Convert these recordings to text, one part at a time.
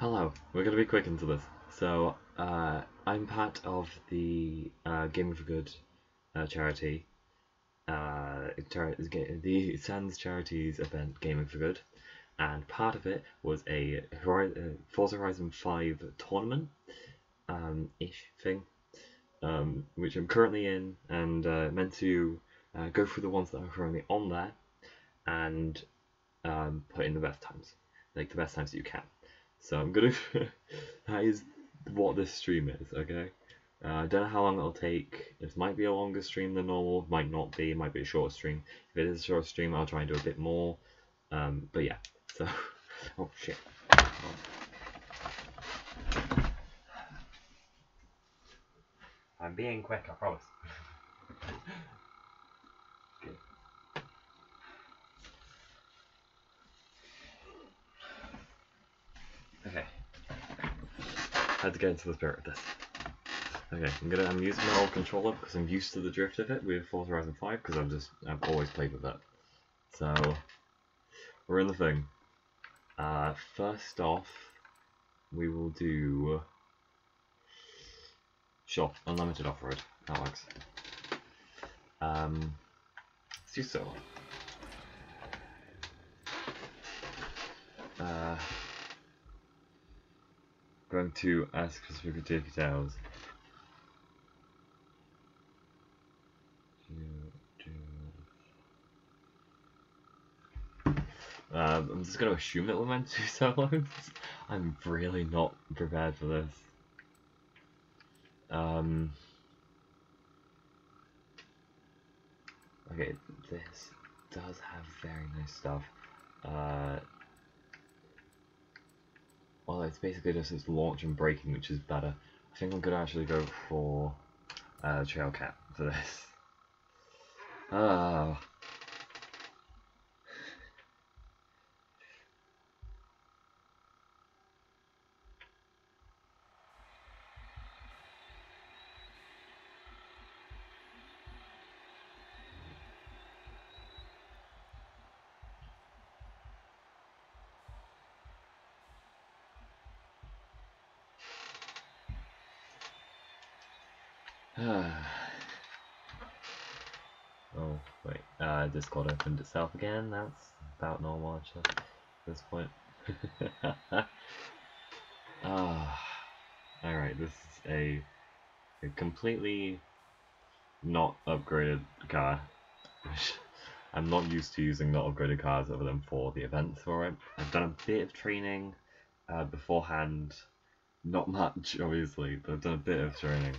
Hello, we're going to be quick into this. So, uh, I'm part of the uh, Gaming for Good uh, charity, uh, chari the Sands Charities event Gaming for Good, and part of it was a Hori uh, Forza Horizon 5 tournament um, ish thing, um, which I'm currently in, and uh, meant to go through the ones that are currently on there and um, put in the best times, like the best times that you can. So I'm gonna. that is what this stream is, okay? Uh, I don't know how long it'll take. This might be a longer stream than normal, might not be, might be a shorter stream. If it is a short stream, I'll try and do a bit more. Um, but yeah, so. oh shit. I'm being quick, I promise. Had to get into the spirit of this. Okay, I'm gonna I'm using my old controller because I'm used to the drift of it with Forza Horizon 5 because I've just I've always played with it. So we're in the thing. Uh, first off, we will do sure unlimited off road. That works. Um, let's do solo. Uh, going to ask for specific details. Um, I'm just going to assume that we're meant to solos. I'm really not prepared for this. Um, okay, this does have very nice stuff. Uh, well, it's basically just its launch and braking, which is better. I think I'm going to actually go for uh, Trailcat for this. Ah. oh, wait. Uh, Discord opened itself again. That's about normal, actually, at this point. ah. Alright, this is a, a completely not upgraded car. I'm not used to using not upgraded cars other than for the events for it. I've done a bit of training uh, beforehand. Not much, obviously, but I've done a bit of training.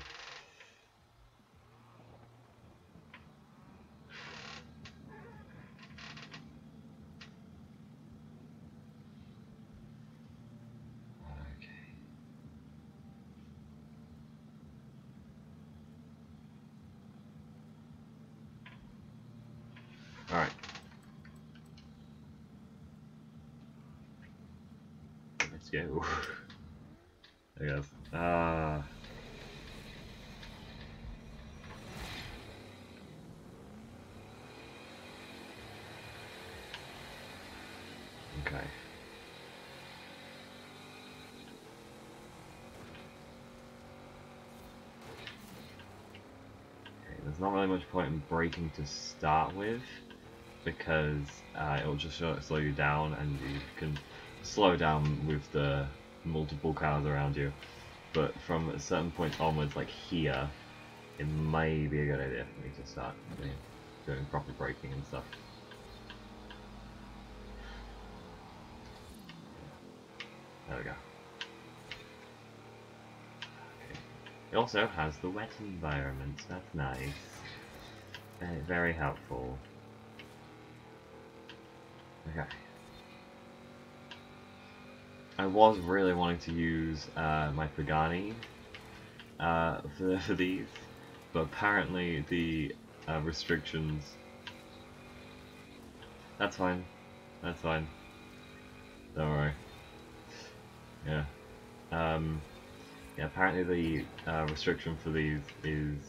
Alright. Let's go. I guess. Ah. Uh, okay. There's not really much point in braking to start with because uh, it'll just slow you down and you can slow down with the multiple cars around you. But from a certain point onwards, like here, it may be a good idea for me to start doing, doing proper braking and stuff. There we go. Okay. It also has the wet environment, that's nice. Very helpful. Okay. I was really wanting to use uh, my Pagani uh, for, for these, but apparently the uh, restrictions... That's fine. That's fine. Don't worry. Yeah. Um, yeah, apparently the uh, restriction for these is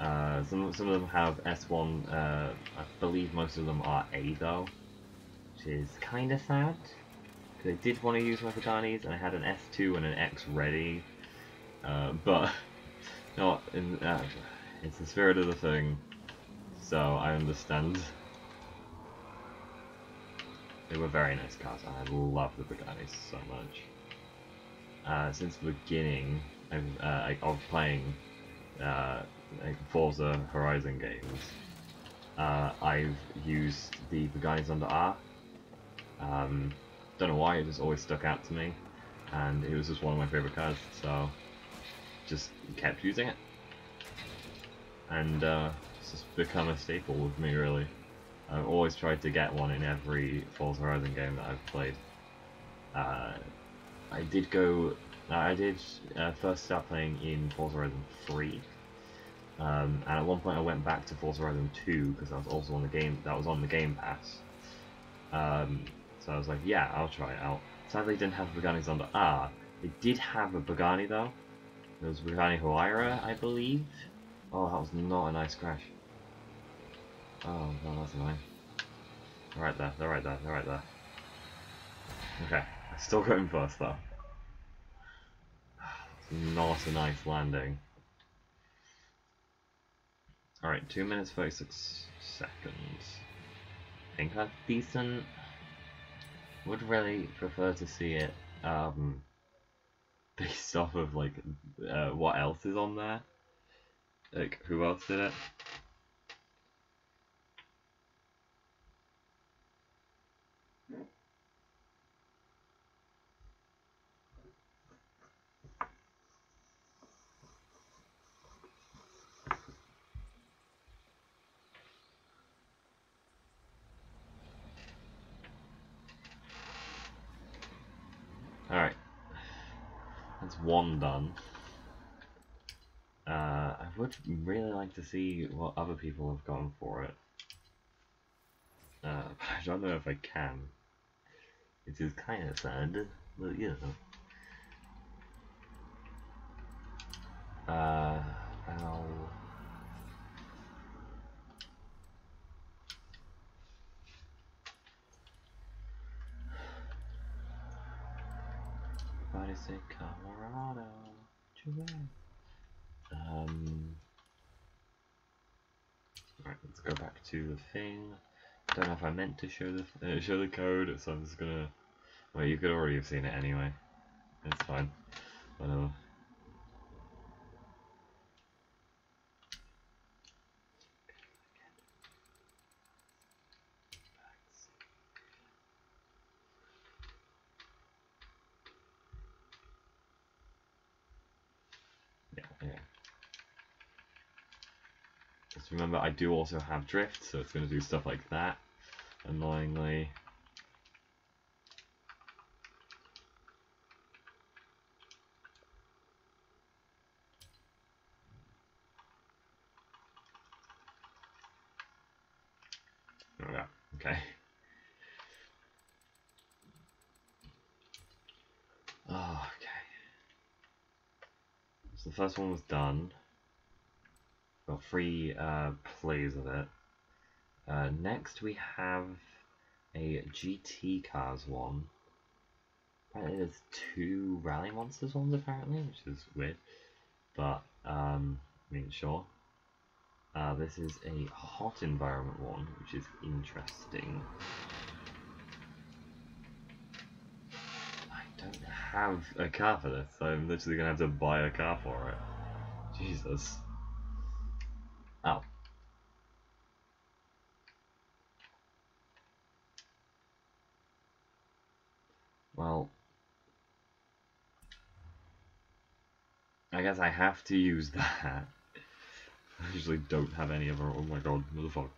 uh, some, some of them have S1, uh, I believe most of them are A though, which is kind of sad, I did want to use my Paganis, and I had an S2 and an X ready, uh, but not in. Uh, it's the spirit of the thing, so I understand. They were very nice cars, I love the Paganis so much. Uh, since the beginning I've, of playing uh, Forza Horizon games, uh, I've used the Pagani Zonda R. Um, don't know why, it just always stuck out to me, and it was just one of my favourite cars, so just kept using it. And uh, it's just become a staple with me, really. I've always tried to get one in every Forza Horizon game that I've played. Uh, I did go, I did uh, first start playing in Forza Horizon 3, um, and at one point I went back to Forza Horizon 2 because I was also on the game, that was on the Game Pass. Um, so I was like, yeah, I'll try it out. Sadly, it didn't have Pagani Zonda R. It did have a Pagani though. It was Pagani Huayra, I believe. Oh, that was not a nice crash. Oh, no, that's annoying. They're right there, they're right there, they're right there. Okay, still going first though. Not a nice landing. Alright, 2 minutes 36 seconds. I think that's decent. Would really prefer to see it um, based off of like uh, what else is on there. Like who else did it? Alright. That's one done. Uh, I would really like to see what other people have gone for it. Uh, but I don't know if I can. It is kind of sad, but you know. Uh, I'll... Everybody say Colorado. Um. Right, let's go back to the thing. Don't know if I meant to show the uh, show the code, so I'm just gonna. Well, you could already have seen it anyway. It's fine. Whatever. Yeah, yeah. Just remember, I do also have drift, so it's going to do stuff like that, annoyingly. Okay. Oh, okay. So the first one was done. Three uh, plays of it. Uh, next we have a GT Cars one. Apparently there's two Rally Monsters ones apparently, which is weird. But, um, I mean, sure. Uh, this is a hot environment one, which is interesting. I don't have a car for this, so I'm literally gonna have to buy a car for it. Jesus. Oh. Well, I guess I have to use that. I usually don't have any other. Oh my god, motherfucker.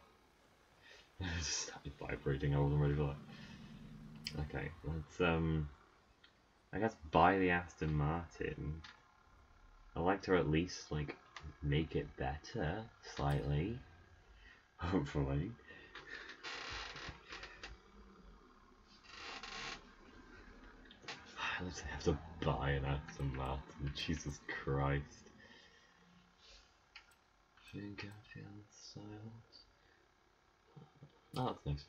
just started vibrating, I wasn't ready for that. Okay, let's, um. I guess buy the Aston Martin. I'd like to at least, like, make it better, slightly. Hopefully. I literally have to buy an Aston Martin, Jesus Christ. Think I feel silence. Oh, that's nice.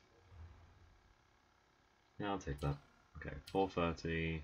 Yeah, I'll take that. Okay, 430.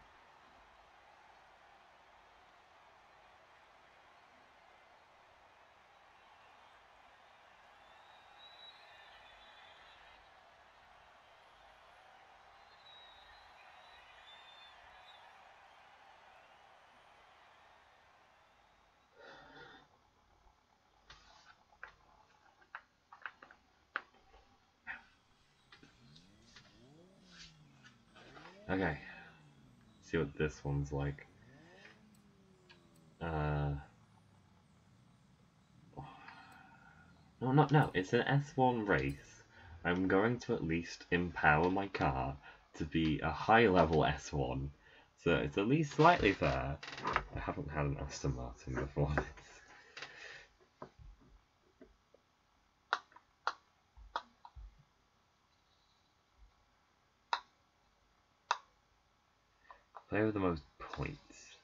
Okay. See what this one's like. Uh. No, no, no. It's an S1 race. I'm going to at least empower my car to be a high level S1. So it's at least slightly fair. I haven't had an Aston Martin before Player with the most points.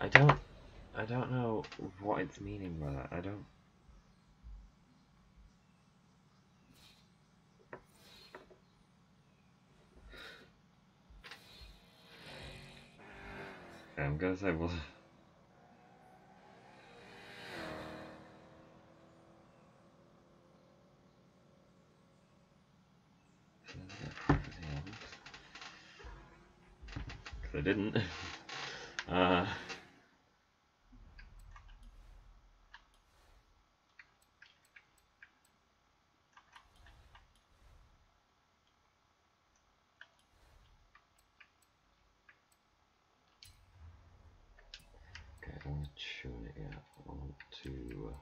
I don't I don't know what it's meaning by that. I don't I'm gonna say well Because I didn't. Uh, okay, I don't want to tune it yet. I want to.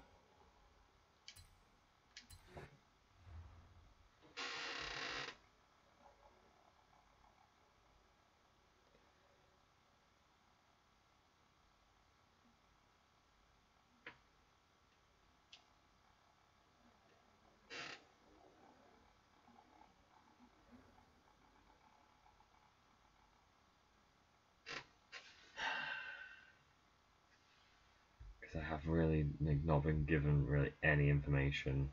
I have really like, not been given really any information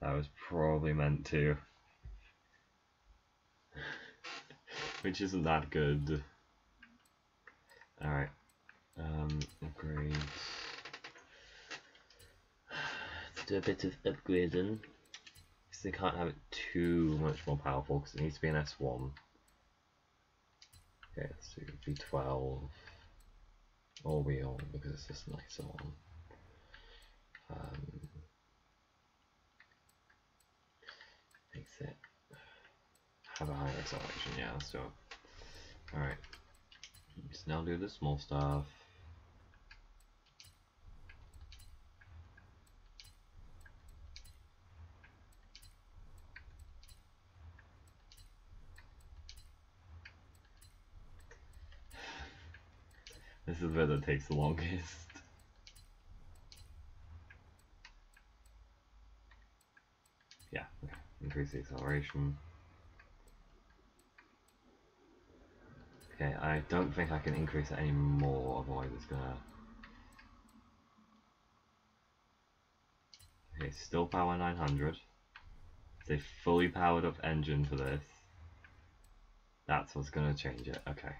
that was probably meant to. Which isn't that good. Alright. Um, upgrades. Let's do a bit of upgrading. Because they can't have it too much more powerful because it needs to be an S1. Okay, let's do V12 or wheel because it's just a nicer one. Um, makes it have a higher acceleration, yeah, let's do it. Alright, let's now do the small stuff. This is where that takes the longest. Yeah, okay. Increase the acceleration. Okay, I don't think I can increase it anymore, otherwise it's gonna... Okay, still power 900. It's a fully powered up engine for this. That's what's gonna change it, okay.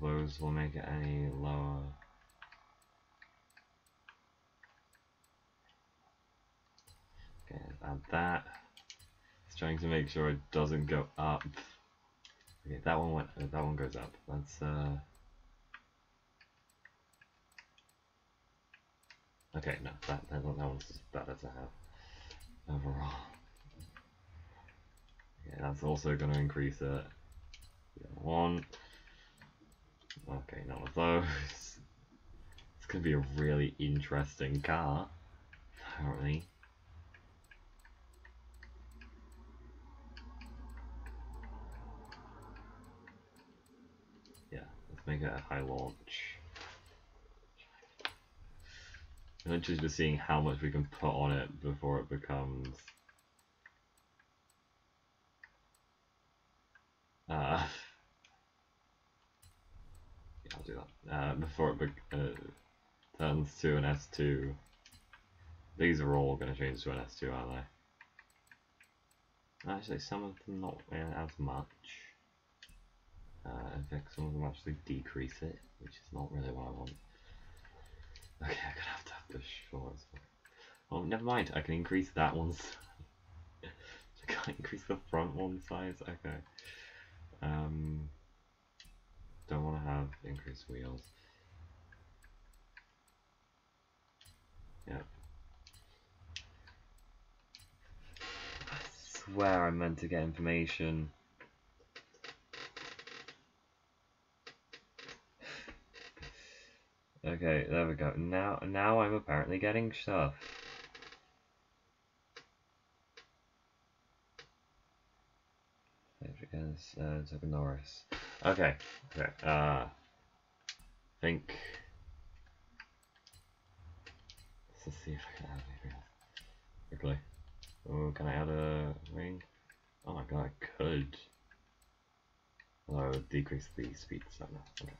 Well, those will make it any lower. Okay, add that. It's trying to make sure it doesn't go up Okay, that one went. Uh, that one goes up. That's uh. Okay, no, that that, that one's better to have overall. Yeah, that's also going to increase it. One. Okay, none of those. It's going to be a really interesting car, apparently. Yeah, let's make it a high launch. I'm interested in seeing how much we can put on it before it becomes uh, I'll do that. Uh, before it uh, turns to an S2. These are all going to change to an S2, aren't they? Actually, some of them not as much. Uh, in fact, some of them actually decrease it, which is not really what I want. Okay, I'm gonna have to have the shorts. Oh, never mind. I can increase that one's. I can't increase the front one size. Okay. Um. Don't want to have increased wheels. Yeah. I swear I meant to get information. Okay, there we go. Now, now I'm apparently getting stuff. Because uh, Tucker Norris. Okay, okay. Uh, think. Let's see if I can add anything else quickly. Oh, can I add a ring? Oh my god, I could. Although it would decrease the speed, so no. Okay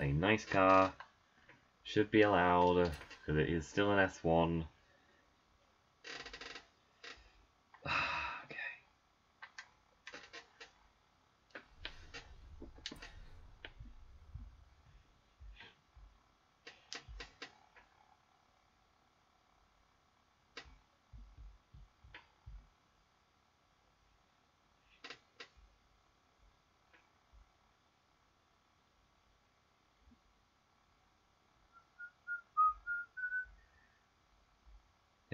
a nice car. Should be allowed because it is still an S1.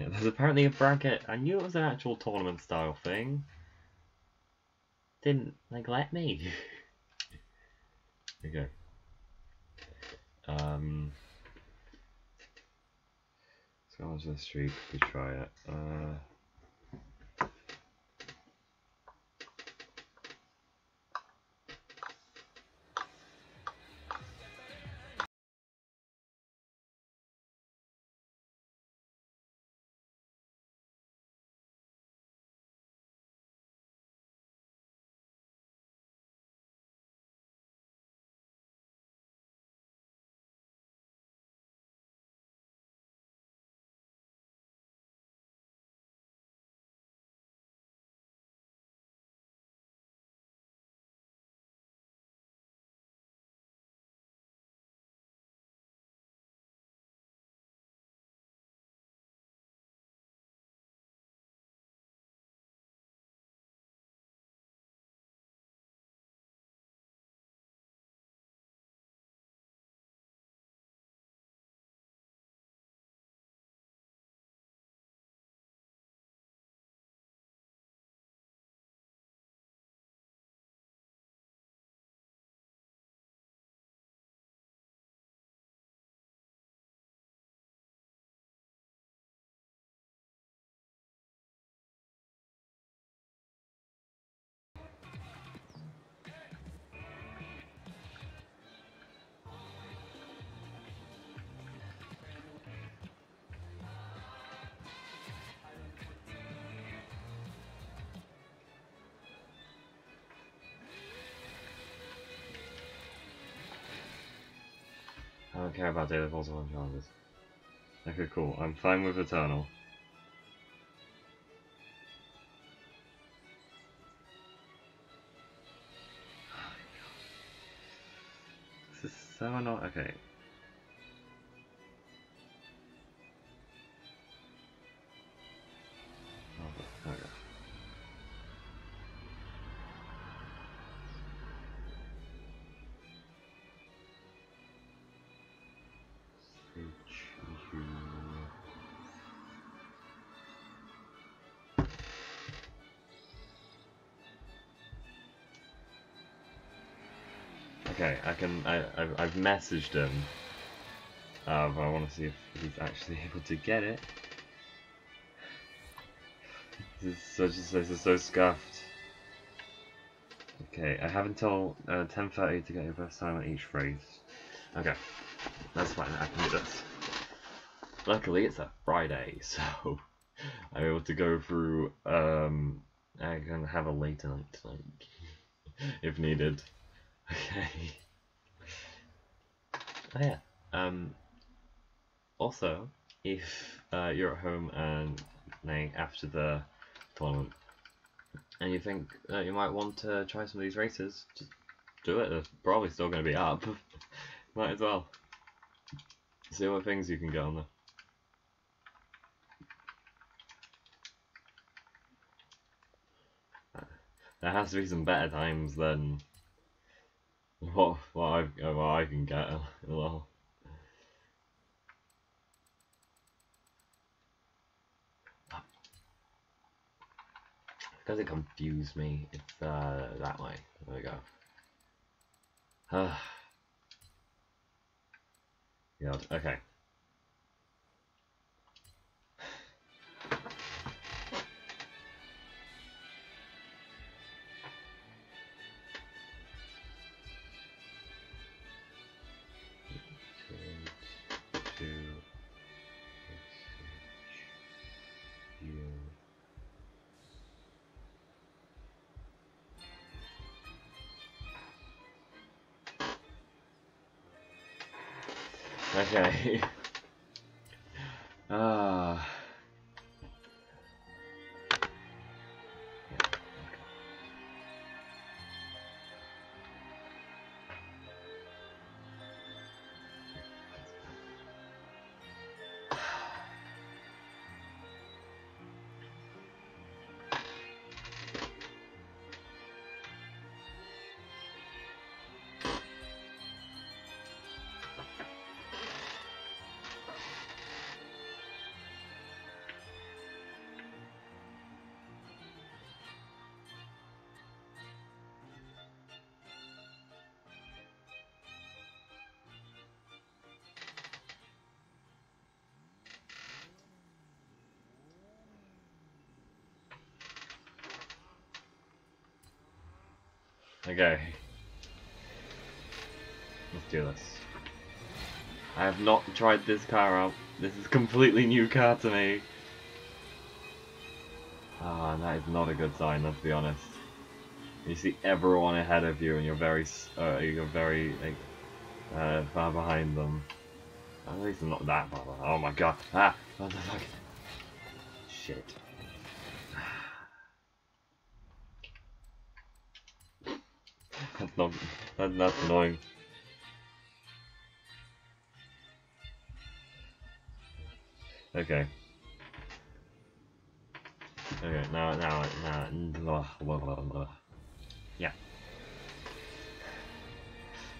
Yeah, there's apparently a bracket. I knew it was an actual tournament style thing. Didn't like let me. okay. Um. Let's go on the street. We try it. Uh. Don't care about Daily Falls on Challenges. Okay, cool. I'm fine with Eternal. This is so. Oh, okay. I I've, I've messaged him. Uh, but I want to see if he's actually able to get it. This is is so scuffed. Okay, I have until uh, 10.30 to get your best time on each phrase. Okay, that's fine, I can do this. Luckily it's a Friday, so I'm able to go through, um, I can have a later night, like, if needed. Okay. Oh yeah, um, also, if uh, you're at home and like, after the tournament, and you think that you might want to try some of these races, just do it. They're probably still going to be up. might as well. See what things you can get on there. There has to be some better times than what what I what I can get. Well. Because it confused me, it's uh, that way. There we go. God, okay. Okay. Okay. Let's do this. I have not tried this car out. This is completely new car to me. Ah, that is not a good sign, let's be honest. You see everyone ahead of you and you're very, uh, you're very, like, uh, far behind them. At least I'm not that far behind. Oh my god. Ah! What the fuck? Shit. that's not that, that's annoying. Okay. Okay, now, now, now, blah, blah, blah, yeah.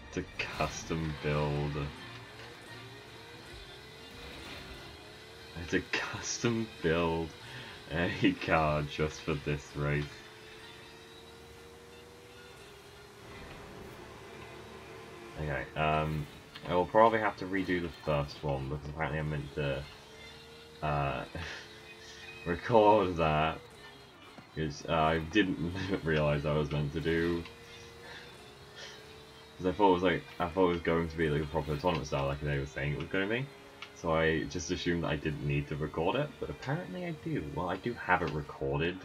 It's a custom build. It's a custom build a car just for this race. Um, I will probably have to redo the first one because apparently I meant to uh, record that because uh, I didn't realise I was meant to do. Because I thought it was like I thought it was going to be like a proper tournament style like they were saying it was going to be. So I just assumed that I didn't need to record it but apparently I do. Well I do have it recorded.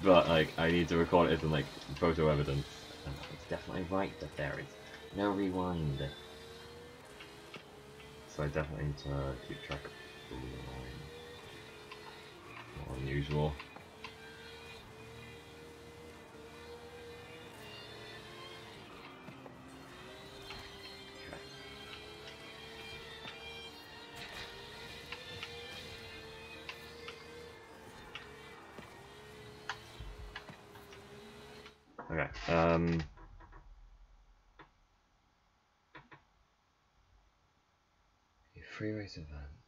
But like I need to record it as in like photo evidence. And it's definitely right that there is no rewind. So I definitely need to keep track of the rewind. More unusual. Okay. Um, free race event.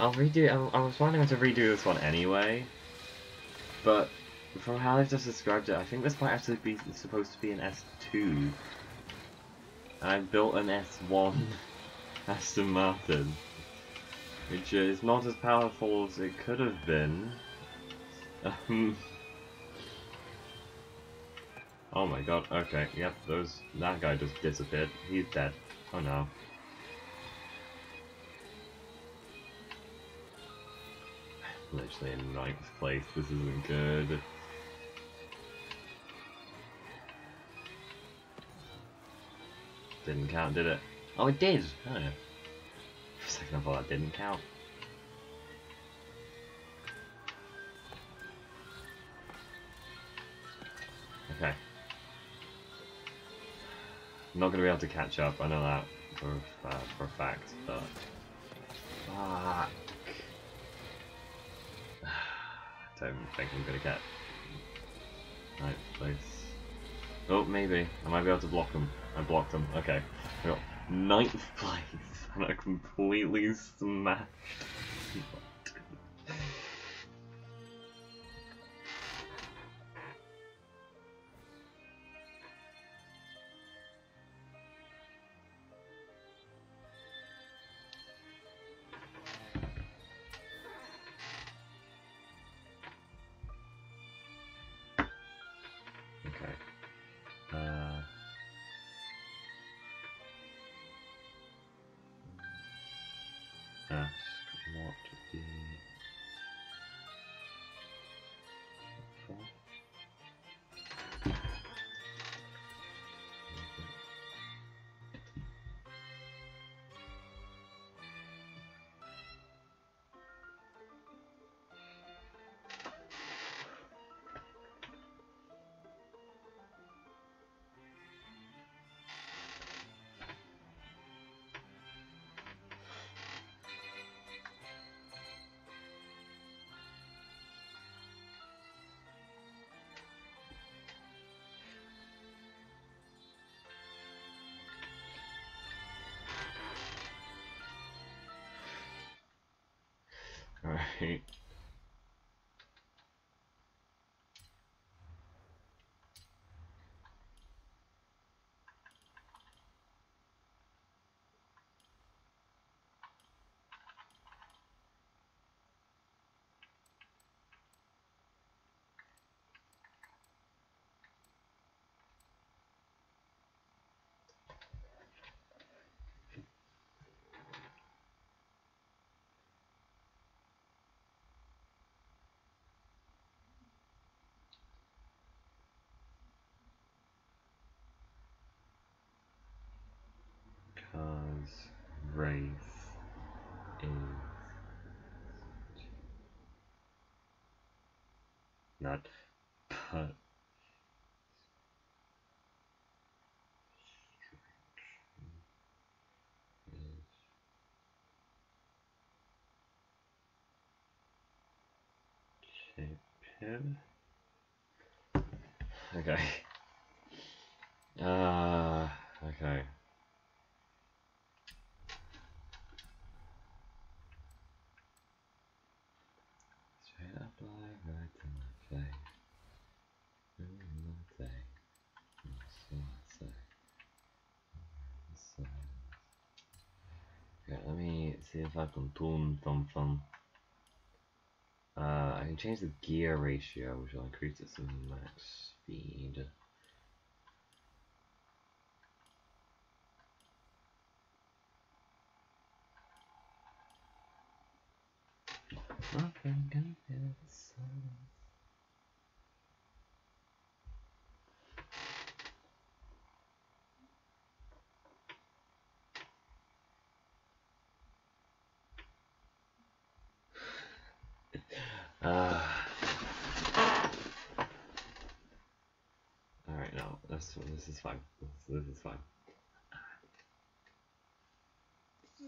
I'll redo. I, I was planning to redo this one anyway, but from how I've just described it, I think this might actually be supposed to be an S2. And I built an S1 Aston Martin, which is not as powerful as it could have been. Um, oh my god, okay, yep, those that guy just disappeared. He's dead. Oh no. Literally in ninth place, this isn't good. Didn't count, did it? Oh, it did! Oh. For a second I thought that didn't count. Okay. I'm not going to be able to catch up, I know that for, uh, for a fact, but... Fuck. Don't think I'm to get... Right, place. Oh, maybe. I might be able to block them. I blocked them. Okay. I got ninth place, and I completely smashed. Alright. Cause race is not put. Okay. Uh, okay. Straight up like right to my face. Mm, what I say? That's what I say. So, okay, let me see if I can tune something. Uh, I can change the gear ratio, which will increase its max speed. Nothing can feel the sun. Uh, Alright, no, this, this is fine. This, this is fine.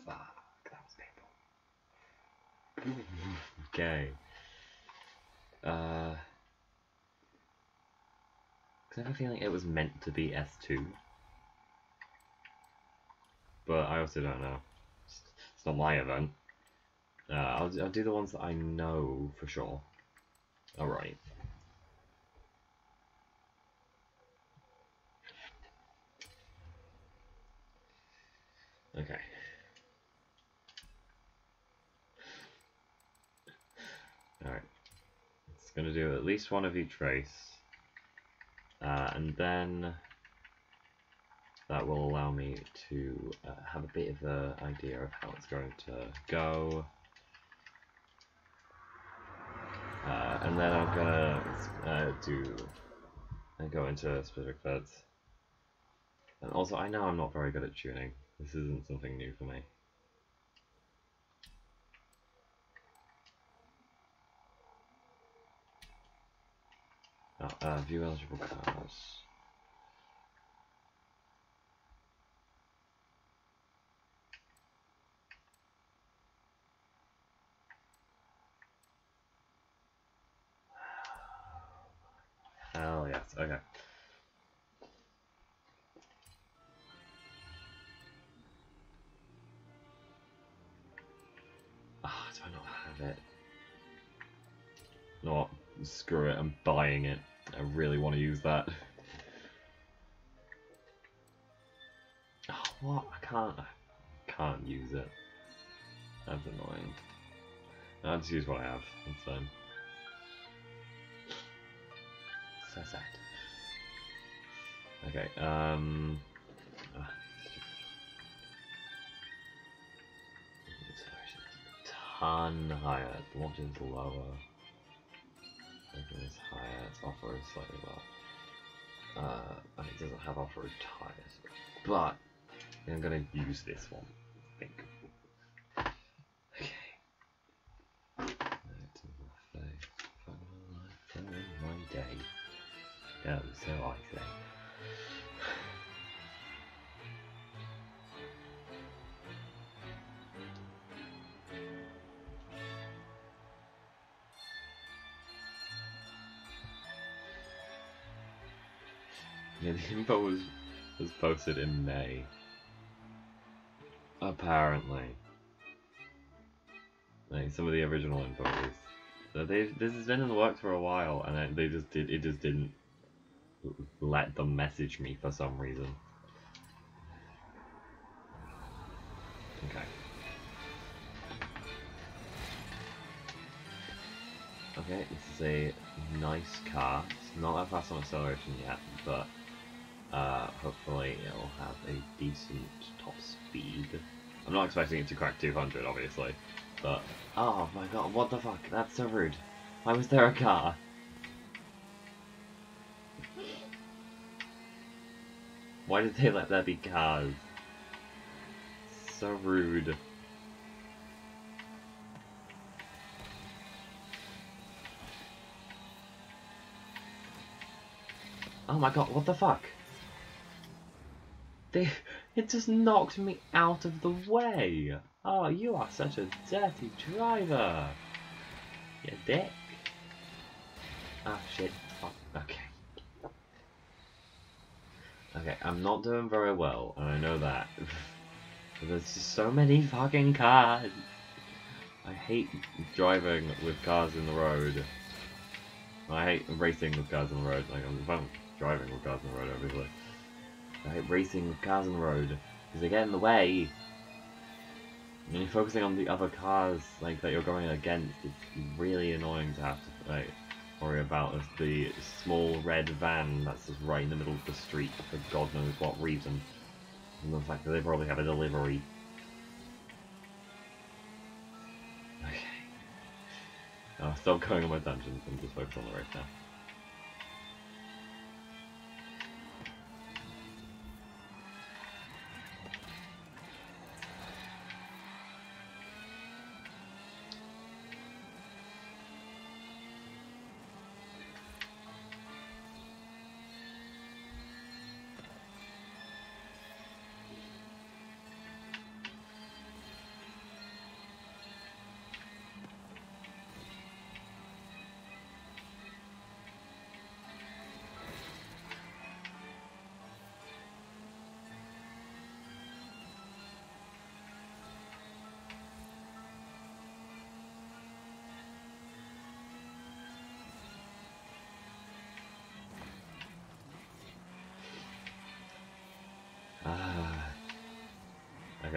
Fuck, that was painful. okay. Uh, 'cause I have a feeling it was meant to be S2. But I also don't know. It's, not my event. Uh, I'll, I'll do the ones that I know for sure. Alright. Okay. Alright. It's going to do at least one of each race. Uh, and then that will allow me to uh, have a bit of an idea of how it's going to go. Uh, and then I'm gonna uh, do and go into specific beds. And also, I know I'm not very good at tuning. This isn't something new for me. Oh, uh, view eligible cars. Hell yes, okay. Ah, do I not have it? No, screw it, I'm buying it. I really want to use that. Oh, what? I can't. I can't use it. That's annoying. I'll just use what I have. That's fine. So sad. Okay, um... ah, ton higher. Launch is lower. Everything is higher. Its offer is slightly lower. Uh, and it doesn't have off-road tires. But I'm gonna use this one. I think. Okay. To. Go, so I. Info was was posted in May. Apparently. Like some of the original info is. So they this has been in the works for a while, and it, they just did it just didn't let them message me for some reason. Okay. Okay, this is a nice car. It's not that fast on acceleration yet, but uh, hopefully it'll have a decent top speed. I'm not expecting it to crack 200, obviously, but... Oh my god, what the fuck? That's so rude. Why was there a car? Why did they let there be cars? So rude. Oh my god, what the fuck? They, it just knocked me out of the way. Oh, you are such a dirty driver. You dick. Ah, shit. Fuck. Okay. Okay, I'm not doing very well, and I know that. there's just so many fucking cars. I hate driving with cars in the road. I hate racing with cars on the road. Like, I'm driving with cars on the road, obviously. Hate racing cars on the road because they get in the way. And you're focusing on the other cars like that you're going against. It's really annoying to have to like worry about as the small red van that's just right in the middle of the street for God knows what reason. And the fact that they probably have a delivery. Okay. I'll stop going on my tangents and just focus on the race now.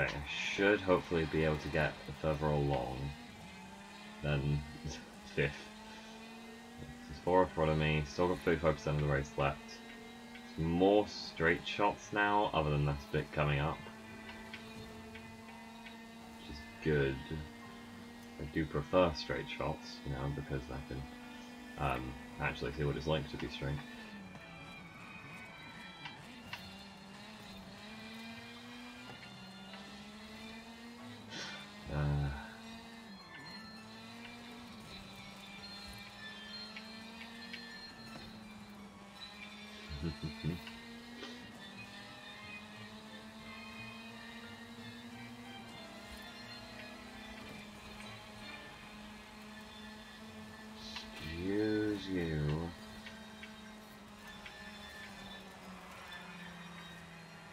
Okay, should hopefully be able to get further along than fifth. There's four in front of me, still got 35% of the race left. More straight shots now, other than that bit coming up. Which is good. I do prefer straight shots, you know, because I can um, actually see what it's like to be straight.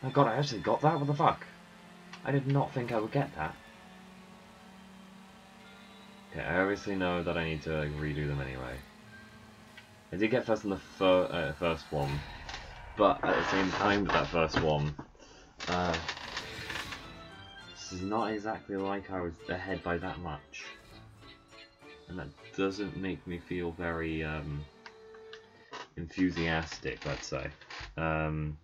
Oh god, I actually got that? What the fuck? I did not think I would get that. Okay, I obviously know that I need to like, redo them anyway. I did get first in the fir uh, first one, but at the same time with that first one, uh, this is not exactly like I was ahead by that much. And that doesn't make me feel very um, enthusiastic, let's say. Um,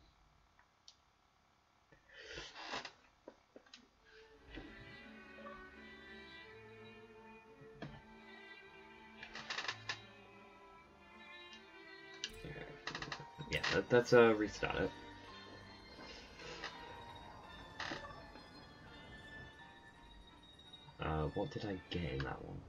let's uh, restart it. Uh, what did I get in that one?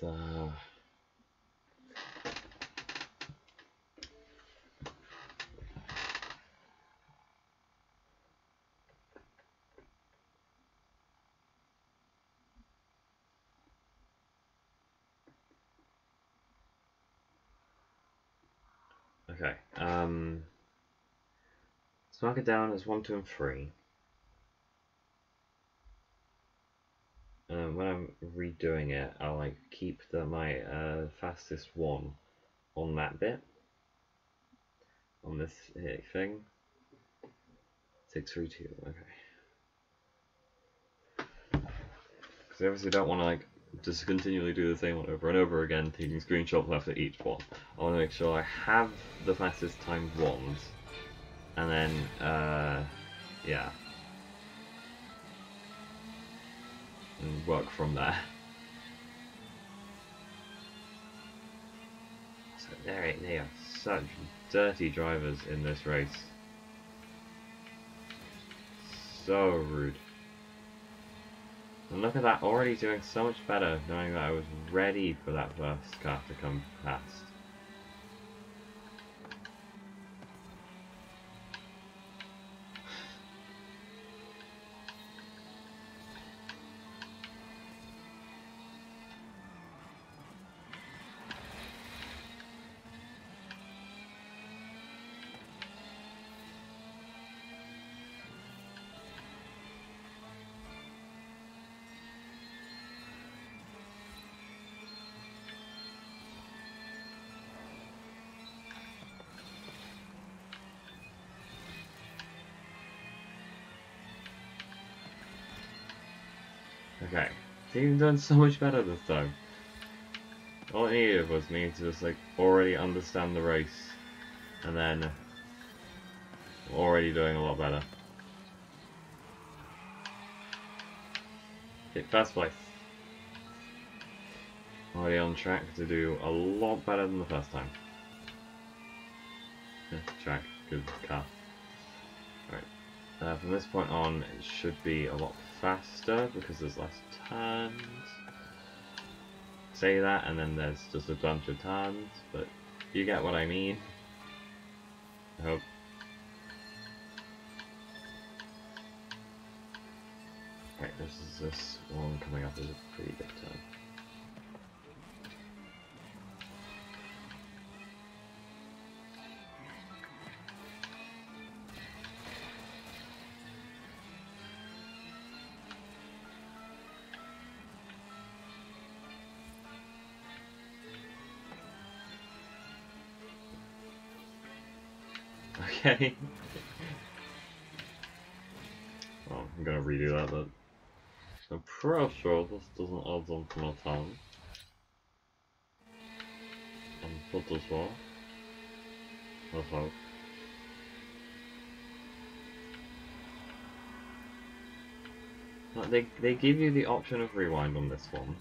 So... Okay, um... Mark it down as 1, 2, and 3. Um, when I'm redoing it, I'll like keep the, my uh, fastest one on that bit, on this uh, thing. 632, okay. Because I obviously don't want to like just continually do the same one over and over again, taking screenshots after each one. I want to make sure I have the fastest timed ones, and then, uh, yeah. And work from there. So they they are such dirty drivers in this race. So rude. And look at that, already doing so much better, knowing that I was ready for that first car to come past. Okay, even done so much better this time. All it needed was me to just like already understand the race, and then already doing a lot better. Okay, first place. Already on track to do a lot better than the first time. track, good car. Right. Uh, from this point on, it should be a lot faster because there's less turns. Say that, and then there's just a bunch of turns, but you get what I mean. I hope. Right, this is this one coming up as a pretty big turn. Okay. well, oh, I'm gonna redo that, but I'm pretty sure this doesn't add on to my time. And put this one. Let's hope. They they give you the option of rewind on this one.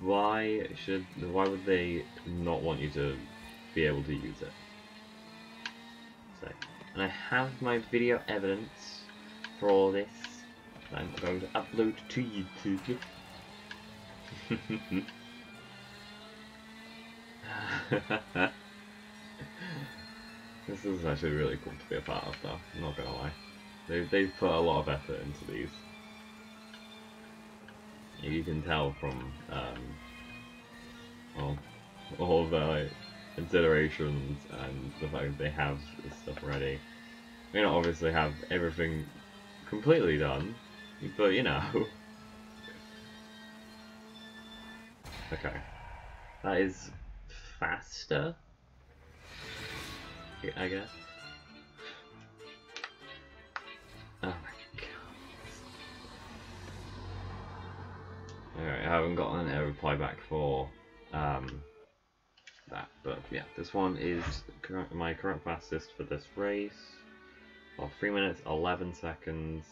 Why should why would they not want you to be able to use it? And I have my video evidence for all this. that I'm going to upload to YouTube. this is actually really cool to be a part of though, I'm not gonna lie. They've, they've put a lot of effort into these. You can tell from um, well, all of the like, considerations and the fact that they have this stuff ready. They don't obviously have everything completely done, but you know. okay. That is faster, I guess. Oh my god. Alright, I haven't gotten a reply back for um, that, but yeah, this one is current, my current fastest for this race. Well, 3 minutes 11 seconds,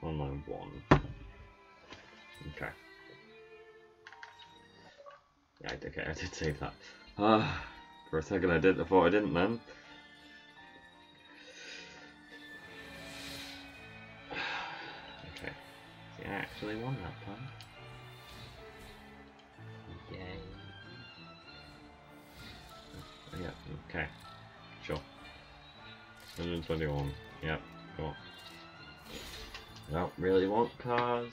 191. Okay. Yeah, okay, I did save that. Uh, for a second I did, I thought I didn't then. okay. See, I actually won that time. Okay. Sure. 121. Yep, cool. I don't really want cars.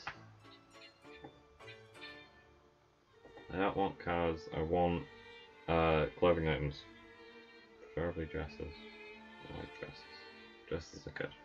I don't want cars, I want uh, clothing items. Preferably dresses. I like dresses. Dresses are good.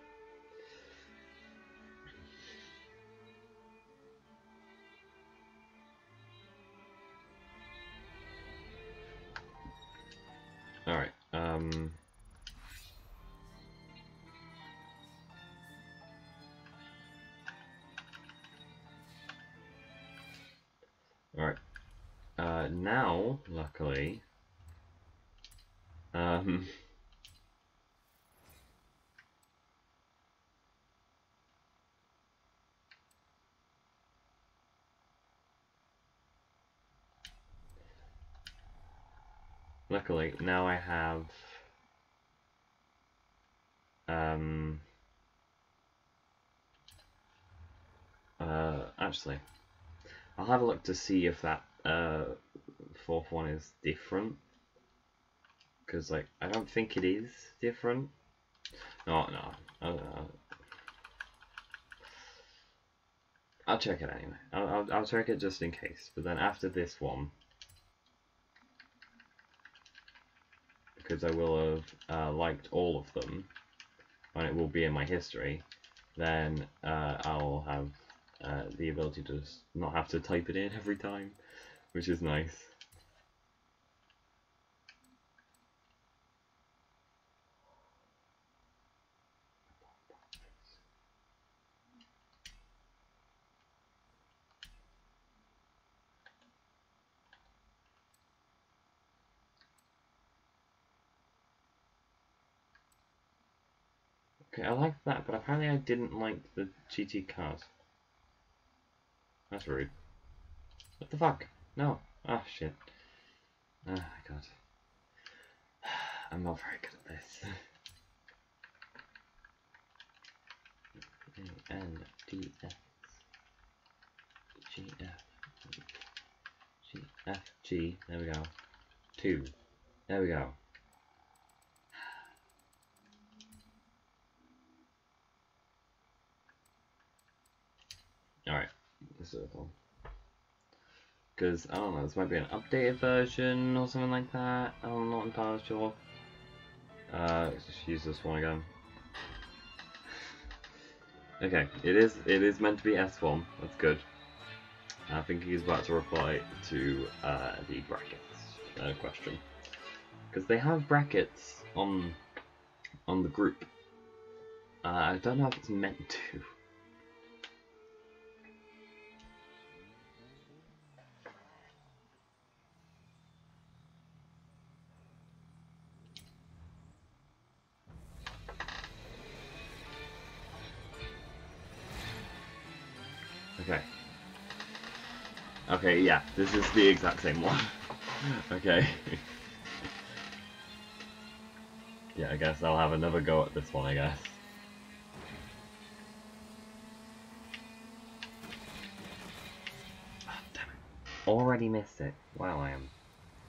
Now I have, um, uh, actually, I'll have a look to see if that uh, fourth one is different. Because, like, I don't think it is different. No, no. Uh, I'll check it anyway. I'll, I'll, I'll check it just in case. But then after this one, because I will have uh, liked all of them, and it will be in my history, then uh, I'll have uh, the ability to not have to type it in every time, which is nice. Okay, I like that, but apparently I didn't like the GT cars. That's rude. What the fuck? No. Ah, oh, shit. Oh my god. I'm not very good at this. N D S G F G F G. There we go. Two. There we go. Alright circle. Because, I don't know, this might be an updated version or something like that. I'm not entirely sure. Uh, let's just use this one again. okay, it is it is meant to be S1. That's good. I think he's about to reply to uh, the brackets uh, question. Because they have brackets on on the group. Uh, I don't know if it's meant to. Okay, yeah, this is the exact same one. okay. yeah, I guess I'll have another go at this one, I guess. Ah, damn it. Already missed it. Wow, I am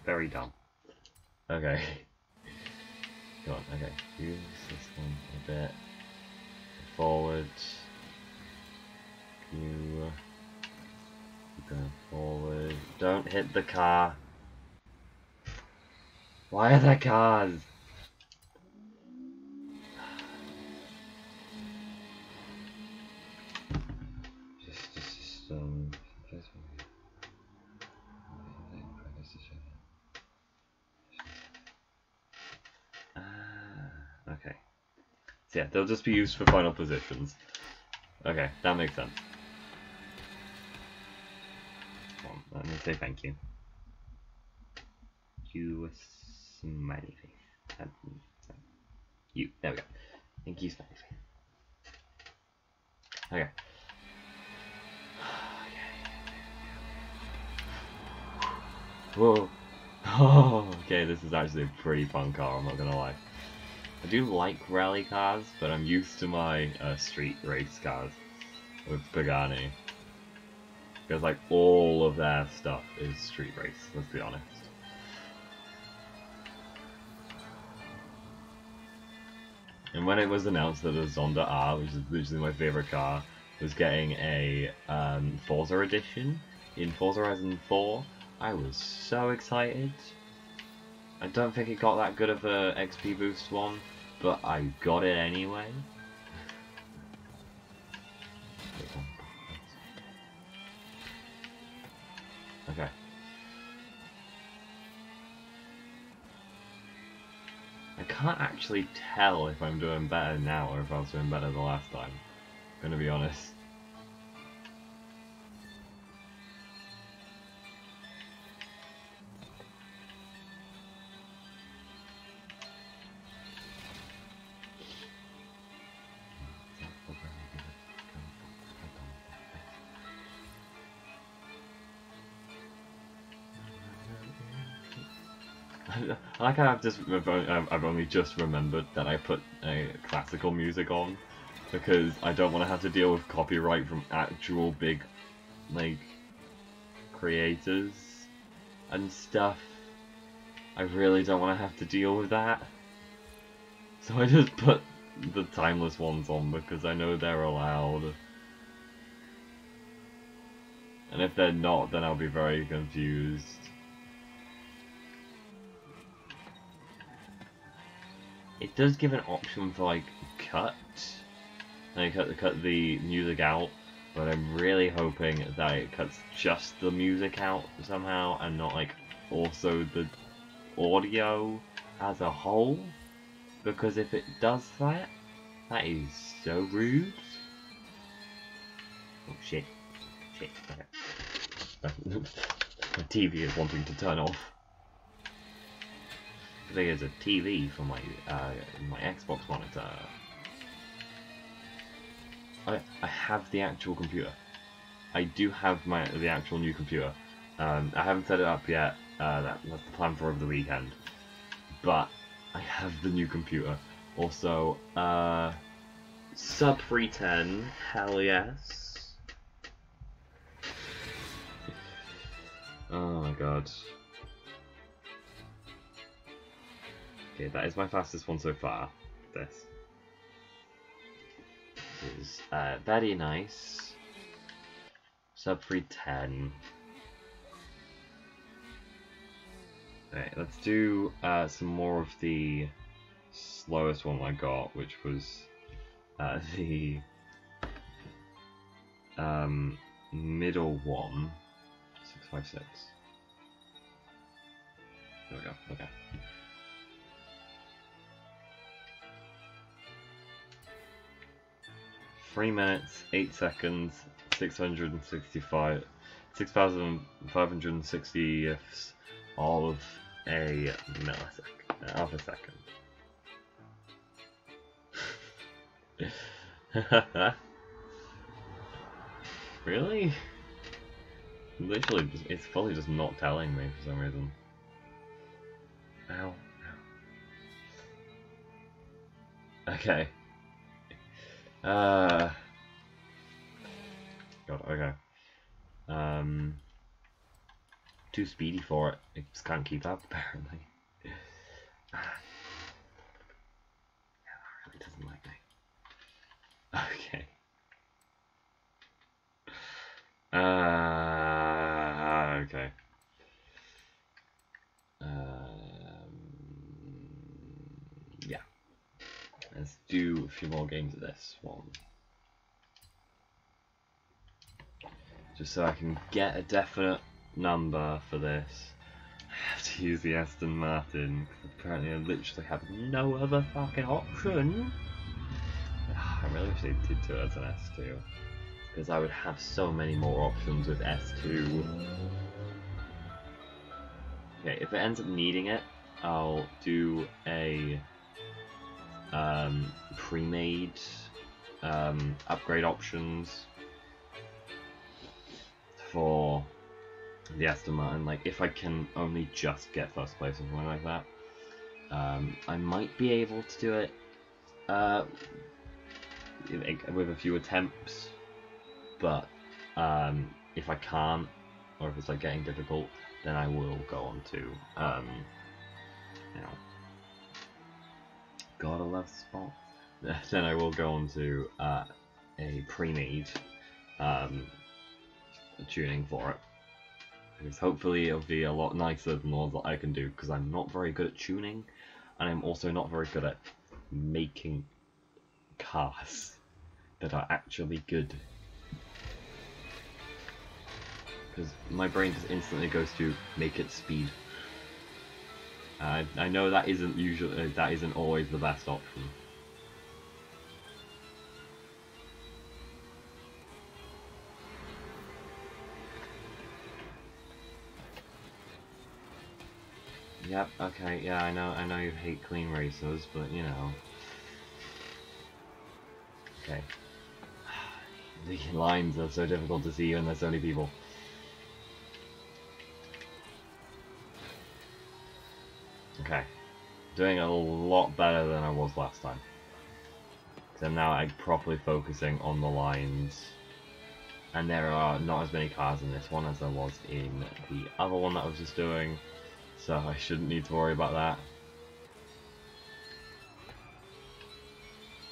very dumb. Okay. Go on, okay. Use this one a bit. Forward. You going forward. Don't hit the car. Why are there cars? Just, Ah, okay. So yeah, they'll just be used for final positions. Okay, that makes sense. Let me say thank you. You smiley face. You. There we go. Thank you, smiley face. Okay. Whoa. Oh, okay, this is actually a pretty fun car, I'm not gonna lie. I do like rally cars, but I'm used to my uh, street race cars with Pagani. Because like all of their stuff is street race, let's be honest. And when it was announced that the Zonda R, which is literally my favorite car, was getting a um, Forza edition in Forza Horizon 4, I was so excited. I don't think it got that good of a XP boost one, but I got it anyway. Can't actually tell if I'm doing better now or if I was doing better the last time. I'm gonna be honest. I like how I've just um, I've only just remembered that I put classical music on because I don't want to have to deal with copyright from actual big like creators and stuff. I really don't want to have to deal with that. So I just put the timeless ones on because I know they're allowed. And if they're not, then I'll be very confused. It does give an option for like cut, like cut the cut the music out, but I'm really hoping that it cuts just the music out somehow and not like also the audio as a whole. Because if it does that, that is so rude. Oh shit. Shit. My TV is wanting to turn off. There's a TV for my uh, my Xbox monitor. I I have the actual computer. I do have my the actual new computer. Um, I haven't set it up yet. Uh, that, that's the plan for over the weekend. But I have the new computer. Also, uh, sub 310, hell yes. Oh my god. Okay, that is my fastest one so far. This. is uh, very nice. Sub 310. Alright, let's do uh, some more of the slowest one I got, which was uh, the um, middle one. 656. There we go, okay. 3 minutes, 8 seconds, 665, 6,560 ifs of a millisecond, of a second. really? Literally, it's fully just not telling me for some reason. Ow. Okay. Uh. God, okay. Um. Too speedy for it. It just can't keep up, apparently. yeah, that really doesn't like me. Okay. Uh, okay. Um, yeah. Let's do a few more games of this one. Just so I can get a definite number for this. I have to use the Aston Martin, because apparently I literally have no other fucking option. Ah, I really wish they did do it as an S2 because I would have so many more options with S2. Okay, if it ends up needing it, I'll do a um, pre-made um, upgrade options for the Aston Martin. Like, if I can only just get first place or something like that, um, I might be able to do it uh, with a few attempts but um, if I can't, or if it's like getting difficult, then I will go on to, um, you know, gotta love spot. then I will go on to uh, a pre-made um, tuning for it. Because hopefully it'll be a lot nicer than all that I can do, because I'm not very good at tuning, and I'm also not very good at making cars that are actually good because my brain just instantly goes to make it speed. Uh, I know that isn't usually uh, that isn't always the best option. Yep, okay, yeah, I know I know you hate clean racers, but you know. Okay. The lines are so difficult to see when there's so many people. Doing a lot better than I was last time. So now I'm now properly focusing on the lines. And there are not as many cars in this one as there was in the other one that I was just doing. So I shouldn't need to worry about that.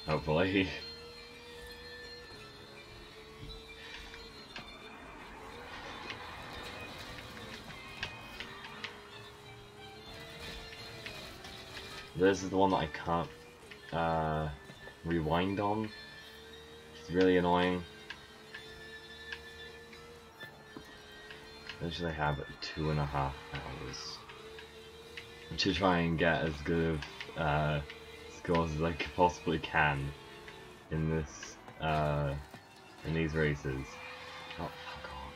Hopefully. This is the one that I can't uh, rewind on. It's really annoying. Eventually I have two and a half hours to try and get as good of uh, scores as I possibly can in this uh, in these races. Oh, fuck off.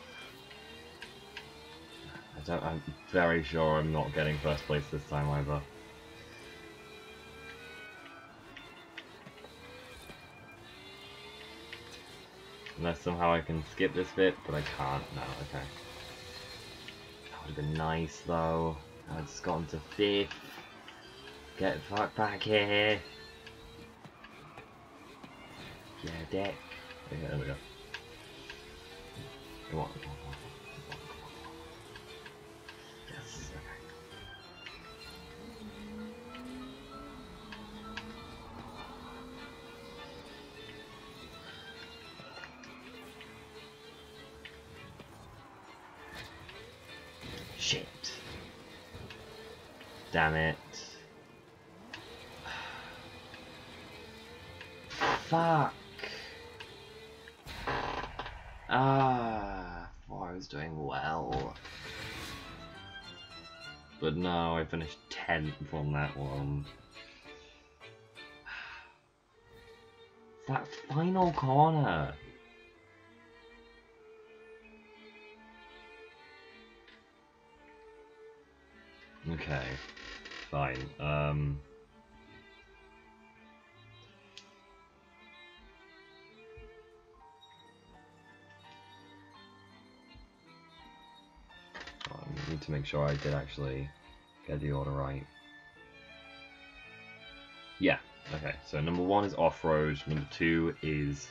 I don't, I'm very sure I'm not getting first place this time either. Unless somehow I can skip this bit, but I can't. No, okay. That would have been nice, though. I just gotten to fifth. Get the fuck back here. Yeah, dick. Okay, there we go. Come on, 10th on that one. That final corner. Okay, fine. Um, I need to make sure I did actually get the order right. Yeah, okay. So number one is off-road, number two is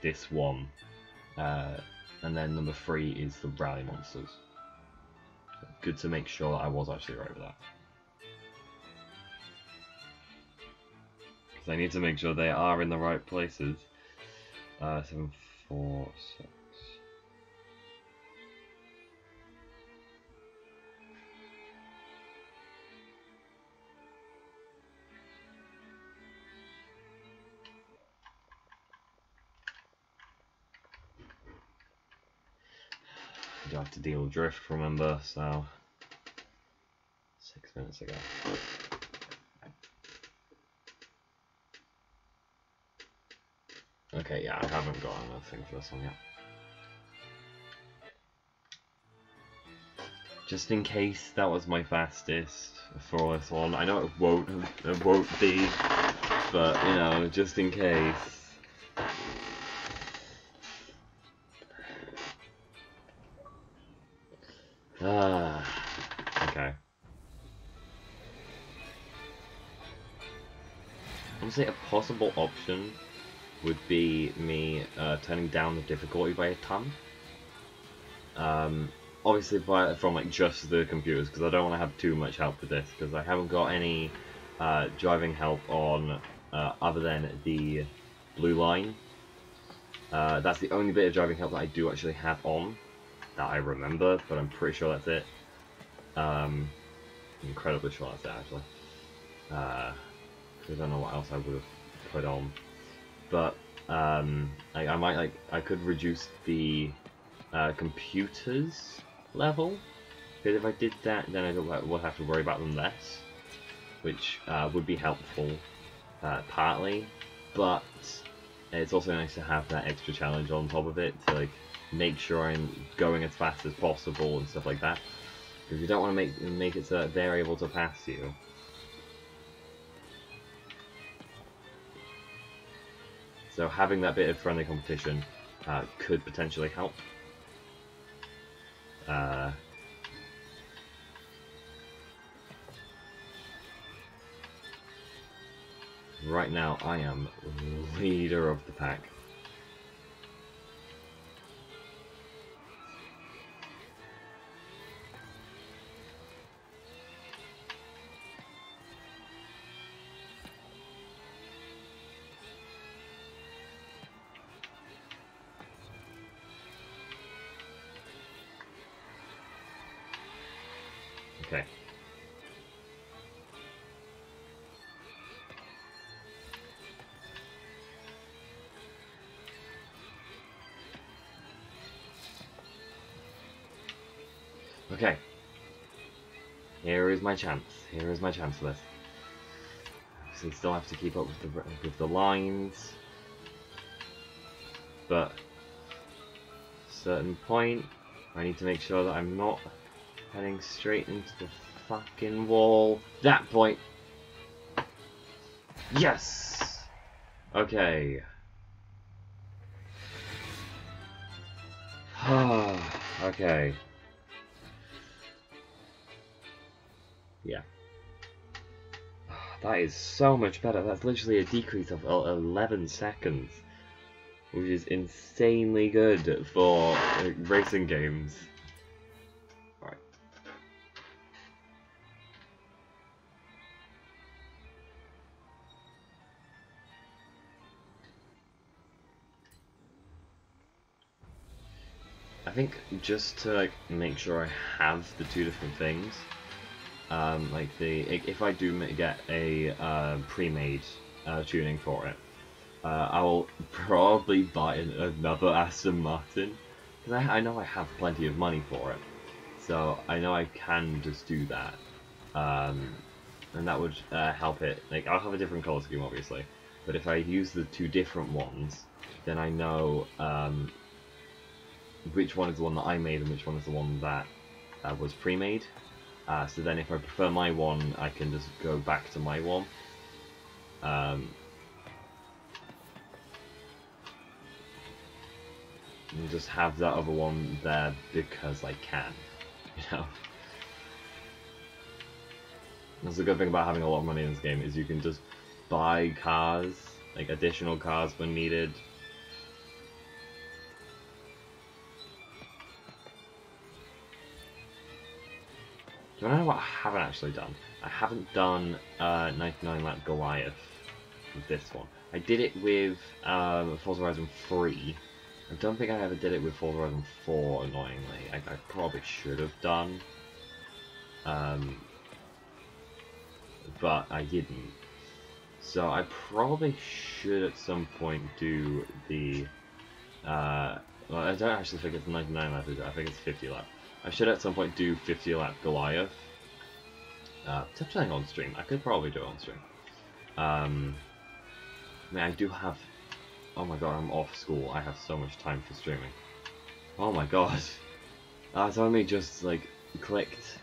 this one, uh, and then number three is the rally monsters. Good to make sure that I was actually right with that. Because I need to make sure they are in the right places. Uh, seven, four, six. Have to deal with drift, remember, so six minutes ago. Okay, yeah, I haven't got anything for this one yet. Just in case that was my fastest for this one. I know it won't it won't be, but you know, just in case. Possible option would be me uh, turning down the difficulty by a ton. Um, obviously, by, from like just the computers, because I don't want to have too much help with this, because I haven't got any uh, driving help on uh, other than the blue line. Uh, that's the only bit of driving help that I do actually have on that I remember, but I'm pretty sure that's it. Um, incredibly sure that's it actually. Uh, I don't know what else I would have put on, but um, I, I might like I could reduce the uh, computers level because if I did that, then I would have to worry about them less, which uh, would be helpful uh, partly, but it's also nice to have that extra challenge on top of it to like make sure I'm going as fast as possible and stuff like that. Because you don't want to make make it so that they're able to pass you. So having that bit of friendly competition uh, could potentially help. Uh, right now I am leader of the pack. Here is my chance. Here is my chance for this. So still have to keep up with the with the lines, but certain point, I need to make sure that I'm not heading straight into the fucking wall. That point. Yes. Okay. okay. That is so much better. That's literally a decrease of 11 seconds. Which is insanely good for racing games. Right. I think just to like make sure I have the two different things, um, like the if I do get a uh, pre-made uh, tuning for it, uh, I will probably buy another Aston Martin because I, I know I have plenty of money for it, so I know I can just do that, um, and that would uh, help it. Like I'll have a different color scheme obviously, But if I use the two different ones, then I know um, which one is the one that I made and which one is the one that uh, was pre-made. Uh, so then if I prefer my one, I can just go back to my one. Um, and just have that other one there because I can, you know. That's the good thing about having a lot of money in this game is you can just buy cars, like additional cars when needed. Do you know what I haven't actually done? I haven't done uh, 99 Lap Goliath with this one. I did it with um, Forza Horizon 3. I don't think I ever did it with Forza Horizon 4, annoyingly. I, I probably should have done. Um, but I didn't. So I probably should at some point do the. Uh, well, I don't actually think it's 99 lap, I think it's 50 lap. I should at some point do 50 lap Goliath. Uh, something on stream. I could probably do it on stream. Um, I mean, I do have. Oh my god, I'm off school. I have so much time for streaming. Oh my god. That's only just like clicked.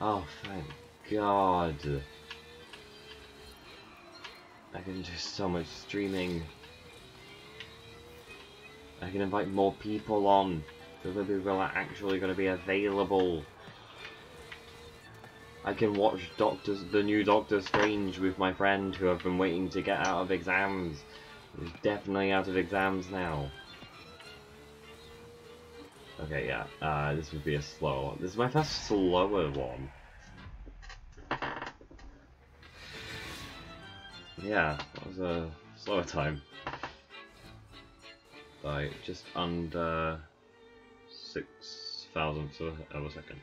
Oh, thank god. I can do so much streaming. I can invite more people on. The people are actually going to be available. I can watch Doctor, the new Doctor Strange with my friend who I've been waiting to get out of exams. He's definitely out of exams now. Okay, yeah, uh, this would be a slow one. This is my first slower one. Yeah, that was a slower time. By just under six thousandths of a second.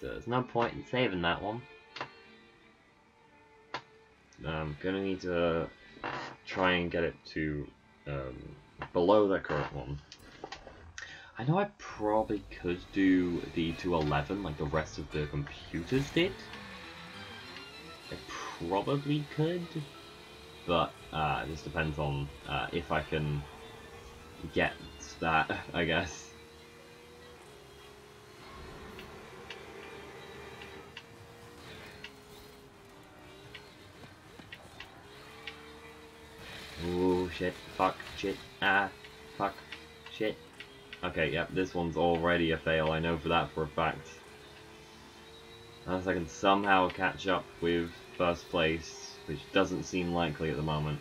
So there's no point in saving that one. I'm gonna need to try and get it to um, below the current one. I know I probably could do the 211 like the rest of the computers did. I probably could, but uh, this depends on uh, if I can get that, I guess. Ooh, shit, fuck, shit, ah, fuck, shit. Okay, yep, this one's already a fail, I know for that for a fact. Unless I can somehow catch up with first place, which doesn't seem likely at the moment.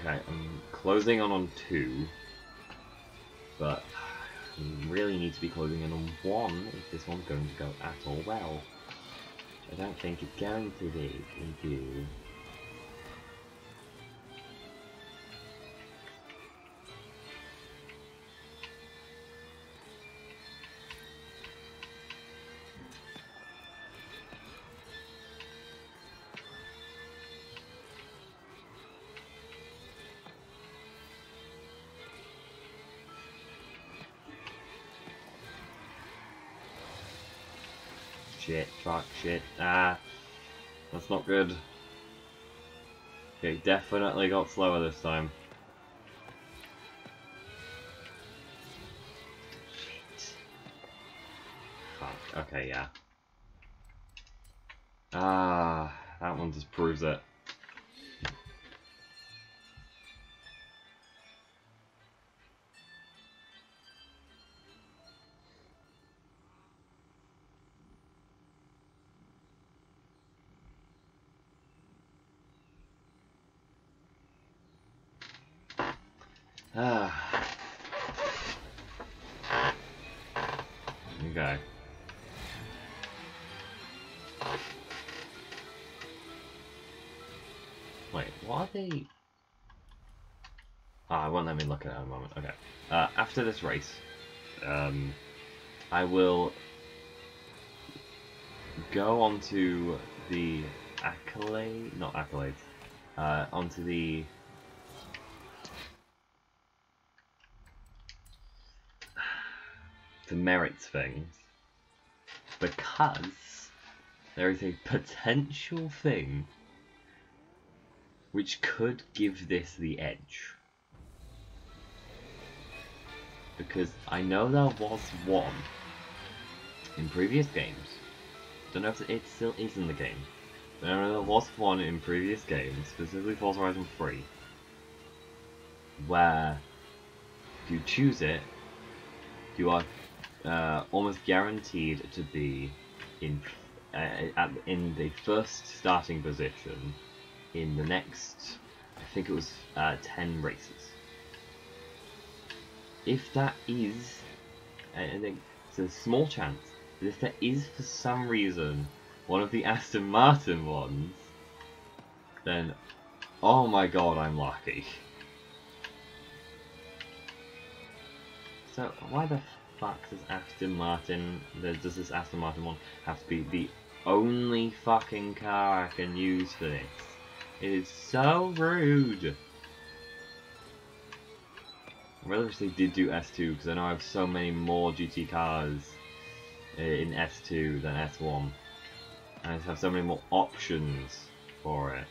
Okay, I'm closing on on two, but I really need to be closing in on one if this one's going to go at all well. I don't think it's going to be. Thank you. Fuck, shit, ah. That's not good. Okay, definitely got slower this time. Shit. Fuck, okay, yeah. Ah, that one just proves it. Yay! Ah, oh, it won't let me look at it at a moment. Okay. Uh, after this race, um, I will go onto the accolade, not accolades, uh, onto the the merits things because there is a potential thing which could give this the edge. Because I know there was one in previous games. Don't know if it still is in the game. But I know there was one in previous games, specifically Forza Horizon 3, where if you choose it, you are uh, almost guaranteed to be in uh, in the first starting position in the next, I think it was uh, 10 races. If that is, I think it's a small chance, but if that is for some reason one of the Aston Martin ones, then oh my god, I'm lucky. So why the fuck does Aston Martin, does this Aston Martin one have to be the only fucking car I can use for this? It is so rude. I really wish they did do S2 because I know I have so many more GT cars uh, in S2 than S1. And I have so many more options for it.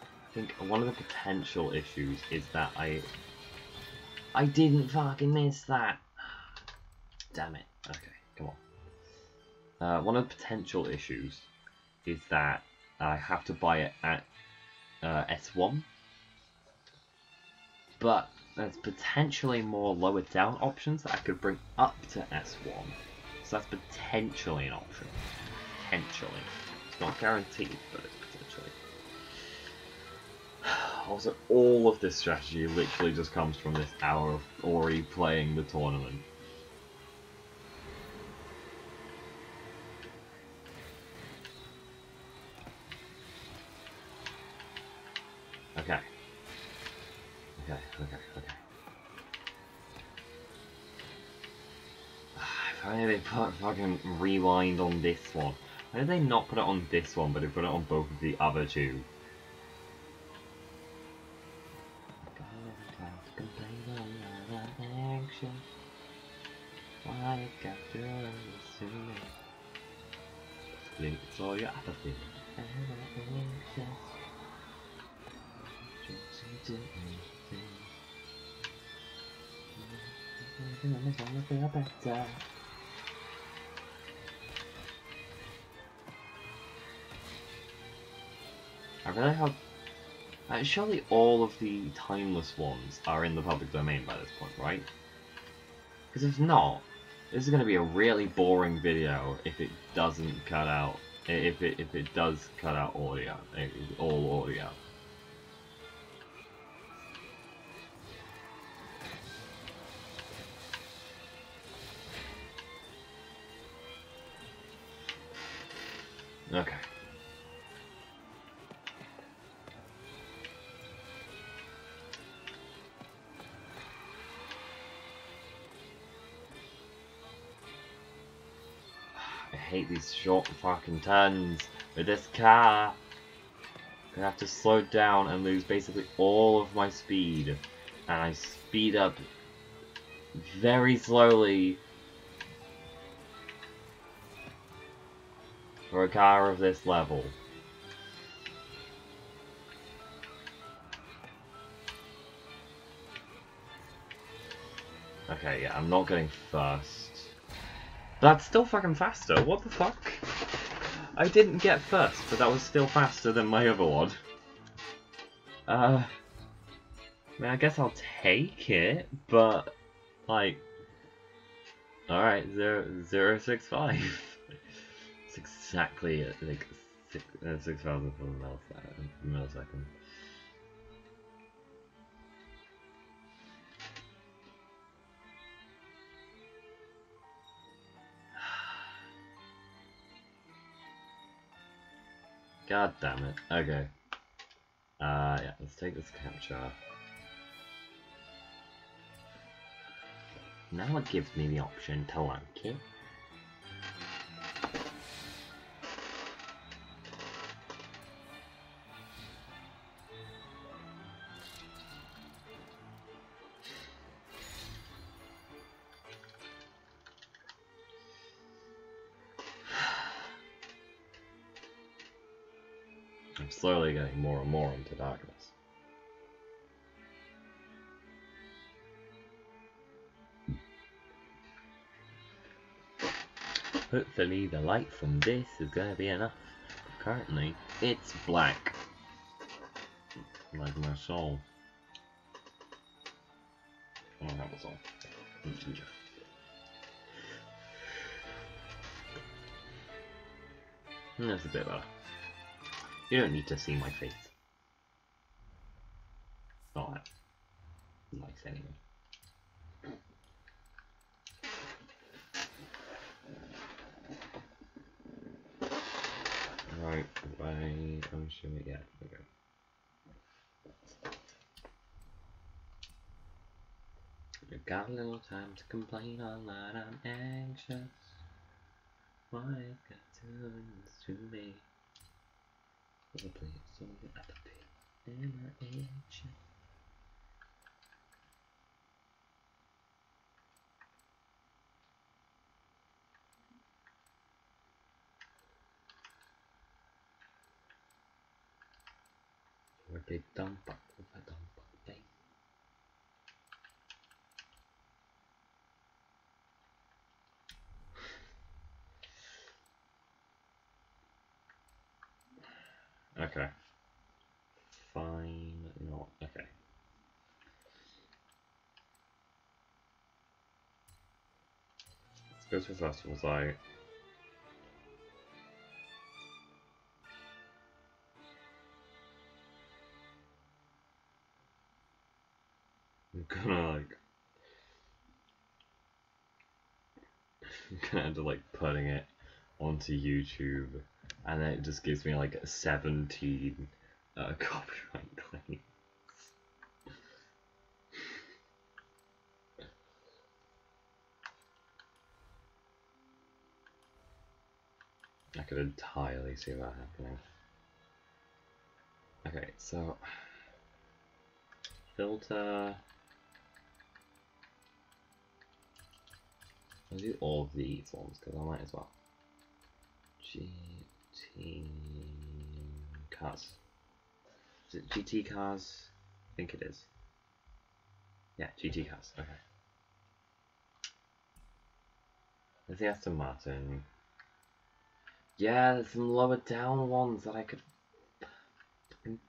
I think one of the potential issues is that I I didn't fucking miss that. Damn it. Okay. Uh, one of the potential issues is that I have to buy it at uh, S1. But there's potentially more lower down options that I could bring up to S1. So that's potentially an option. Potentially. It's not guaranteed, but it's potentially. Also, all of this strategy literally just comes from this hour of Ori playing the tournament. Why did they put fucking rewind on this one? Why did they not put it on this one, but they put it on both of the other two? It's all your apathy. I really hope. Uh, surely all of the timeless ones are in the public domain by this point, right? Because if not, this is going to be a really boring video if it doesn't cut out. If it if it does cut out audio, all audio. Hate these short fucking turns with this car. I have to slow down and lose basically all of my speed. And I speed up very slowly for a car of this level. Okay, yeah, I'm not getting first. That's still fucking faster, what the fuck? I didn't get first, but that was still faster than my other one. Uh, I mean, I guess I'll take it, but, like, alright, zero, zero, six, five. It's exactly like six uh, thousand God damn it. Okay. Uh, yeah, let's take this capture. Now it gives me the option to like it. Getting more and more into darkness. Hopefully the light from this is going to be enough. Currently, it's black. Like my soul. I don't have a soul. I'm ginger. That's a bit better. You don't need to see my face. Not that nice anyway. Right, way, I'm sure, yeah, okay. I got a little time to complain night, I'm anxious. Why I've got to this to me. Probably so I anxious. Or big dump up a dump up thing. Okay. Fine. No. Okay. Let's go to the festival site. I'm gonna like end up like putting it onto YouTube and then it just gives me like 17 uh, copyright claims. I could entirely see that happening. Okay, so filter. I'll do all these ones because I might as well. GT cars. Is it GT cars? I think it is. Yeah, GT cars. Okay. There's the Aston Martin. Yeah, there's some lower down ones that I could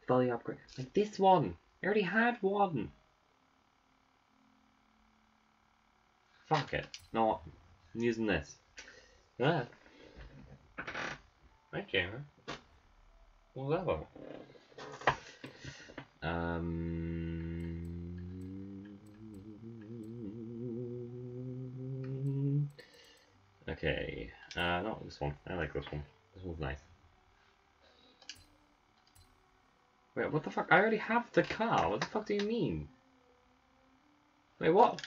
fully upgrade. Like this one. I already had one. Fuck it. No, I'm using this. Yeah. Okay. Level. Um. Okay. Uh, not this one. I like this one. This one's nice. Wait, what the fuck? I already have the car. What the fuck do you mean? Wait, what?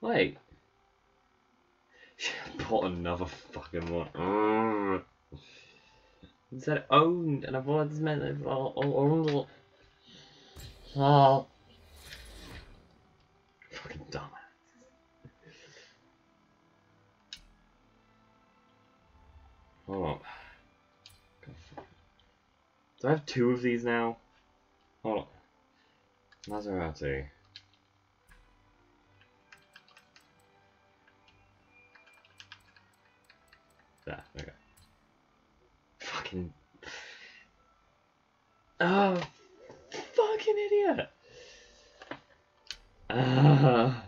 Wait. bought another fucking one. Ugh. It said owned, and I've always meant it's all, all, all, all. Fucking dumb. Hold on. Do I have two of these now? Hold on. Maserati. There, okay. Fucking. Oh, fucking idiot! Ah.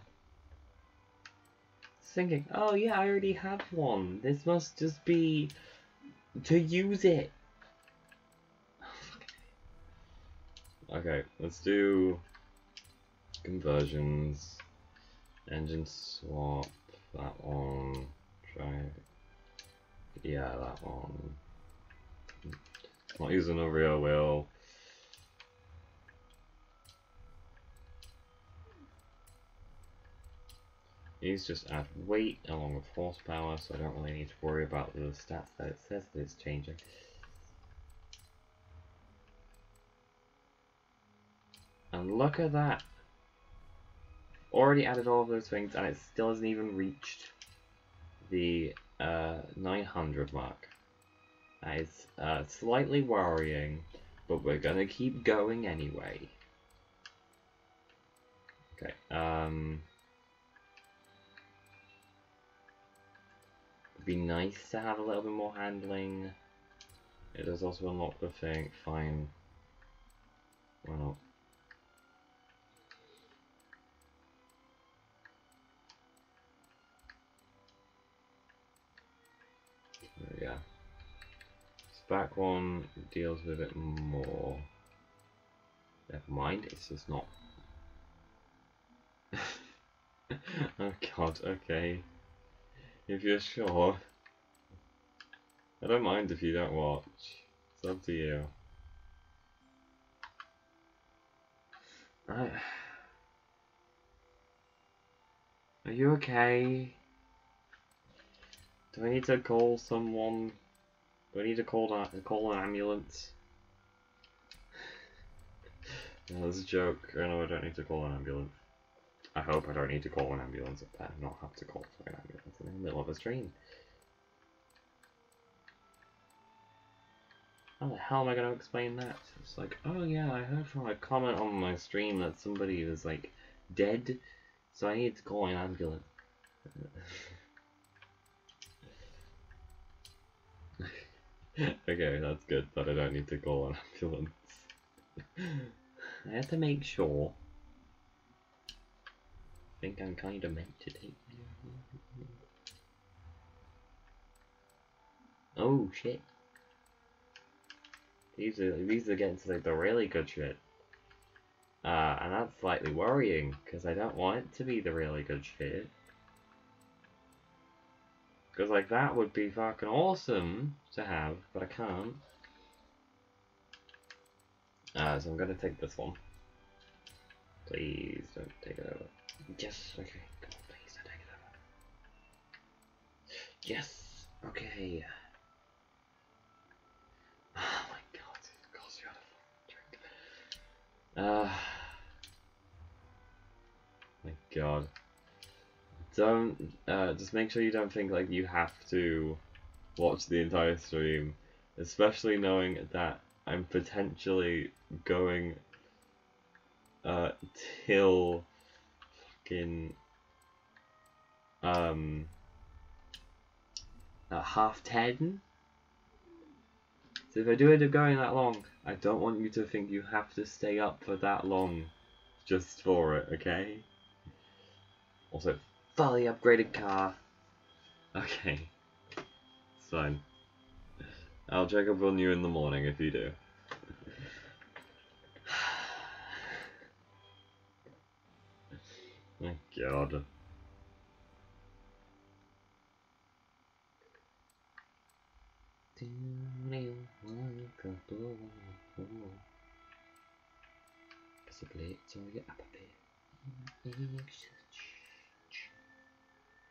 Thinking, oh yeah, I already have one. This must just be to use it. Okay, let's do conversions, engine swap, that one, try, yeah, that one. Not using a rear wheel. These just add weight along with horsepower, so I don't really need to worry about the stats that it says that it's changing. And look at that. Already added all of those things and it still hasn't even reached the uh, 900 mark. That is uh, slightly worrying, but we're gonna keep going anyway. Okay, um... be nice to have a little bit more handling. It does also unlock the thing, fine. Why not? yeah. This back one deals with it more. Never mind, it's just not. oh god, okay. If you're sure. I don't mind if you don't watch. It's up to you. Right. Are you okay? Do I need to call someone? Do I need to call that call an ambulance? no, that's a joke. I know I don't need to call an ambulance. I hope I don't need to call an ambulance. I better not have to call for an ambulance in the middle of a stream. How the hell am I going to explain that? It's like, oh yeah, I heard from a comment on my stream that somebody was like dead, so I need to call an ambulance. okay, that's good that I don't need to call an ambulance. I have to make sure. I think I'm kind of meant to take. Oh shit. These are these are getting to like the really good shit. Uh, and that's slightly worrying because I don't want it to be the really good shit. Because, like, that would be fucking awesome to have, but I can't. Uh, so I'm to take this one. Please don't take it over. Yes, okay. Come on, please take it over. Yes, okay. Oh my god, course you a drink. Uh, my god don't uh, just make sure you don't think like you have to watch the entire stream, especially knowing that I'm potentially going uh, till fucking um half ten. So if I do end up going that long, I don't want you to think you have to stay up for that long just for it, okay? Also, fully upgraded car. Okay. It's fine. I'll check up on you in the morning if you do. My god. Basically, it's all your apple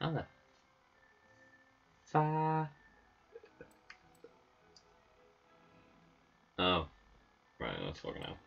Ale. Fa. Oh. Right, let's fucking out.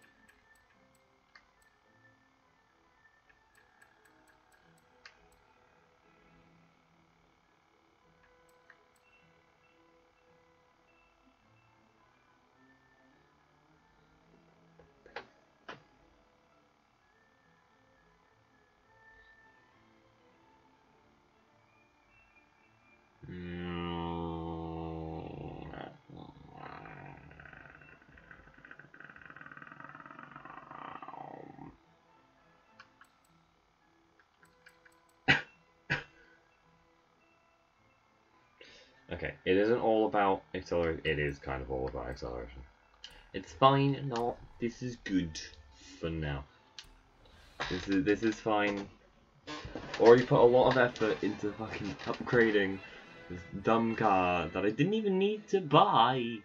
It isn't all about acceleration. It is kind of all about acceleration. It's fine. No, this is good for now. This is this is fine. Already put a lot of effort into fucking upgrading this dumb car that I didn't even need to buy.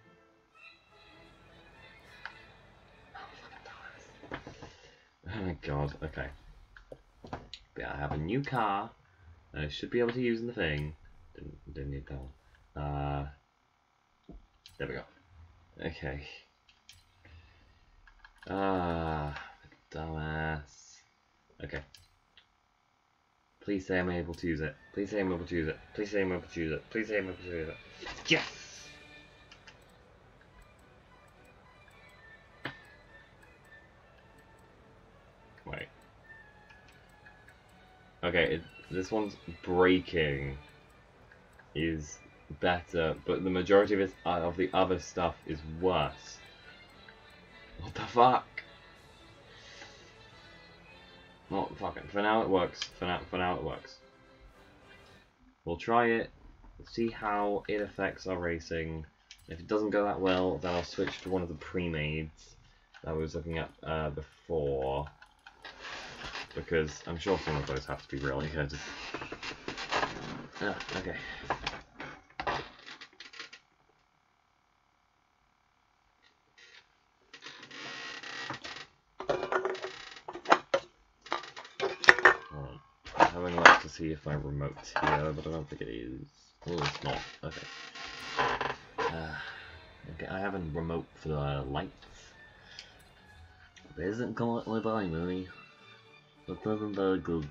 Oh my god, okay. But I have a new car I should be able to use in the thing. Didn't, didn't need that one. Uh, there we go. Okay. Ah, dumbass. Okay. Please say I'm able to use it. Please say I'm able to use it. Please say I'm able to use it. Please say I'm able to use it. Yes! Wait. Okay, it, this one's breaking. Is better, but the majority of it, uh, of the other stuff is worse. What the fuck? Not fucking. For now it works. For now, for now it works. We'll try it. See how it affects our racing. If it doesn't go that well, then I'll switch to one of the pre-mades that I was looking at uh, before. Because I'm sure some of those have to be really good. Ah, okay. having a look to see if my remote's here, but I don't think it is. Oh, it's not. Okay. Uh, okay, I have a remote for the lights. It isn't currently by me. That isn't very good.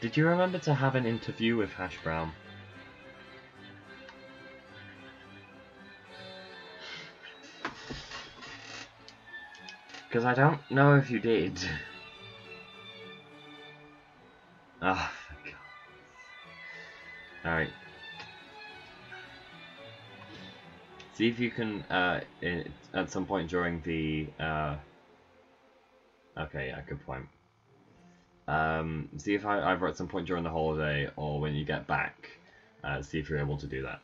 Did you remember to have an interview with Hash Brown? Because I don't know if you did. Ah, oh, for God. Alright. See if you can, uh, in, at some point during the, uh... Okay, yeah, good point. Um, see if I, either at some point during the holiday or when you get back, uh, see if you're able to do that.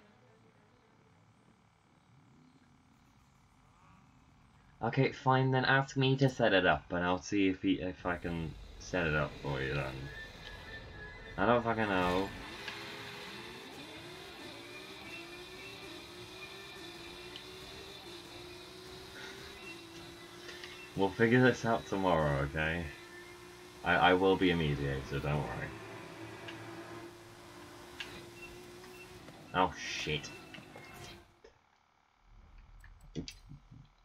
Okay, fine, then ask me to set it up, and I'll see if he, if I can set it up for you then. I don't fucking know. We'll figure this out tomorrow, okay? I, I will be a mediator, don't worry. Oh, shit.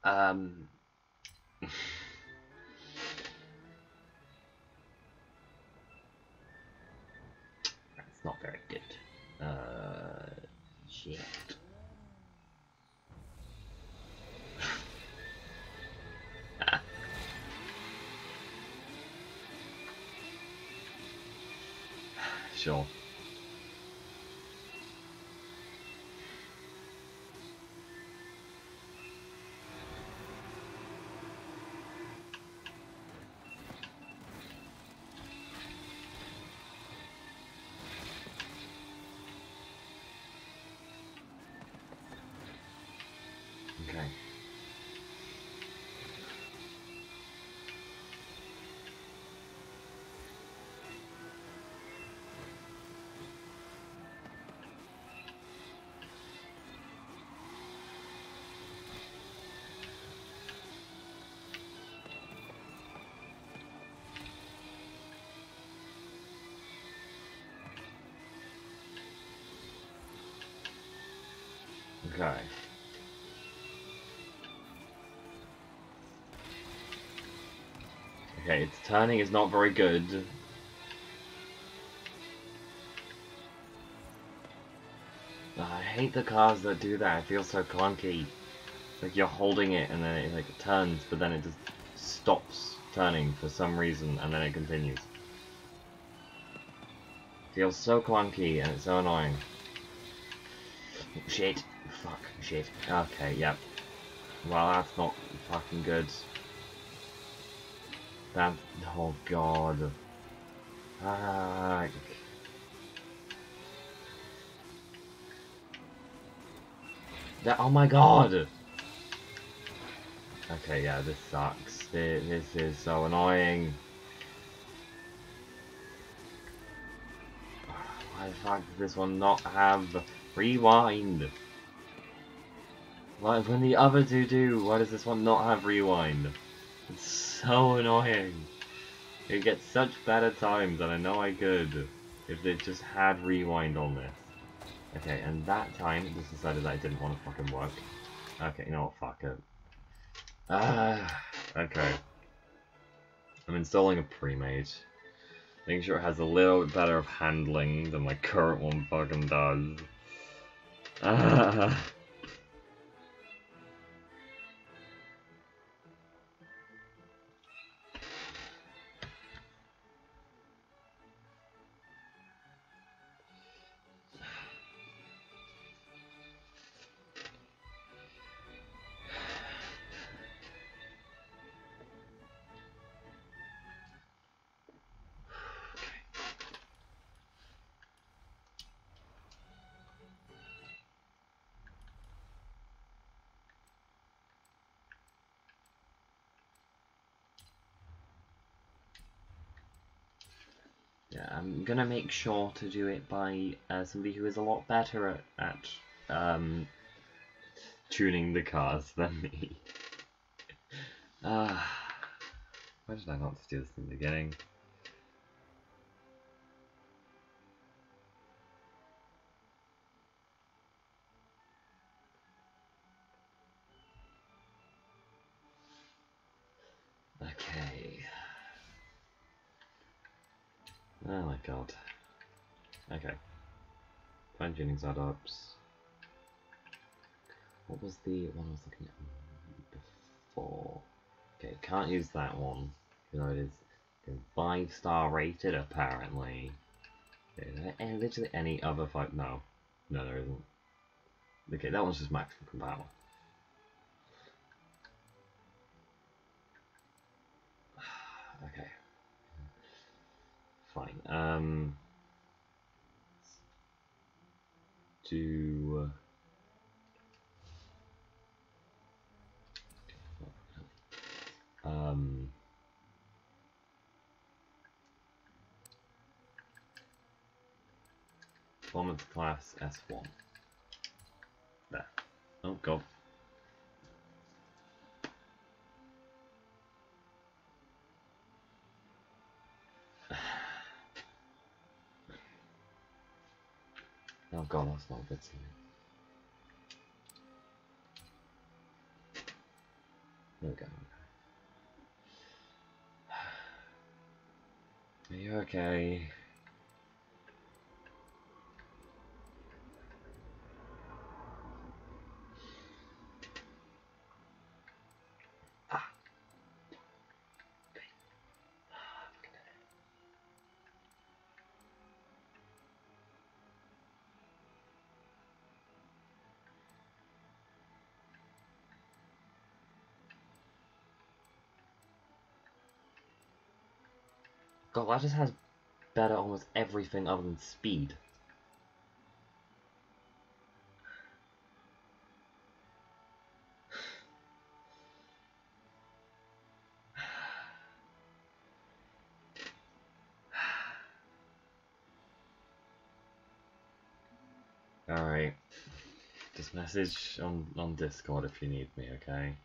Um. That's not very good. Uh, shit. sure. Okay. Okay, its turning is not very good. Ah, I hate the cars that do that, it feels so clunky. Like you're holding it and then it like turns, but then it just stops turning for some reason and then it continues. Feels so clunky and it's so annoying. Oh, shit. Shit. Okay, yep. Well, that's not fucking good. That. Oh god. Fuck. That. Oh my god! Okay, yeah, this sucks. This, this is so annoying. Why the fuck does this one not have rewind? Why, when the other two do, why does this one not have rewind? It's so annoying. It gets such better times, and I know I could if they just had rewind on this. Okay, and that time it just decided that it didn't want to fucking work. Okay, you know what, fuck it. Ah, okay. I'm installing a pre-made. Making sure it has a little bit better of handling than my current one fucking does. Ah. I'm gonna make sure to do it by uh, somebody who is a lot better at, at um, tuning the cars than me. Ah, why did I not do this in the beginning? Okay. Oh my god. Okay. Fine tuning setups. What was the one I was looking at before? Okay, can't use that one. You know it is five star rated apparently. There literally any other five? No, no, there isn't. Okay, that one's just maximum power. okay. Fine. Um. Do. Um. Performance class S1. There. Oh god. Oh god, that's not good. There we go. Are you okay? That just has better almost everything other than speed. Alright. Just message on, on Discord if you need me? Okay.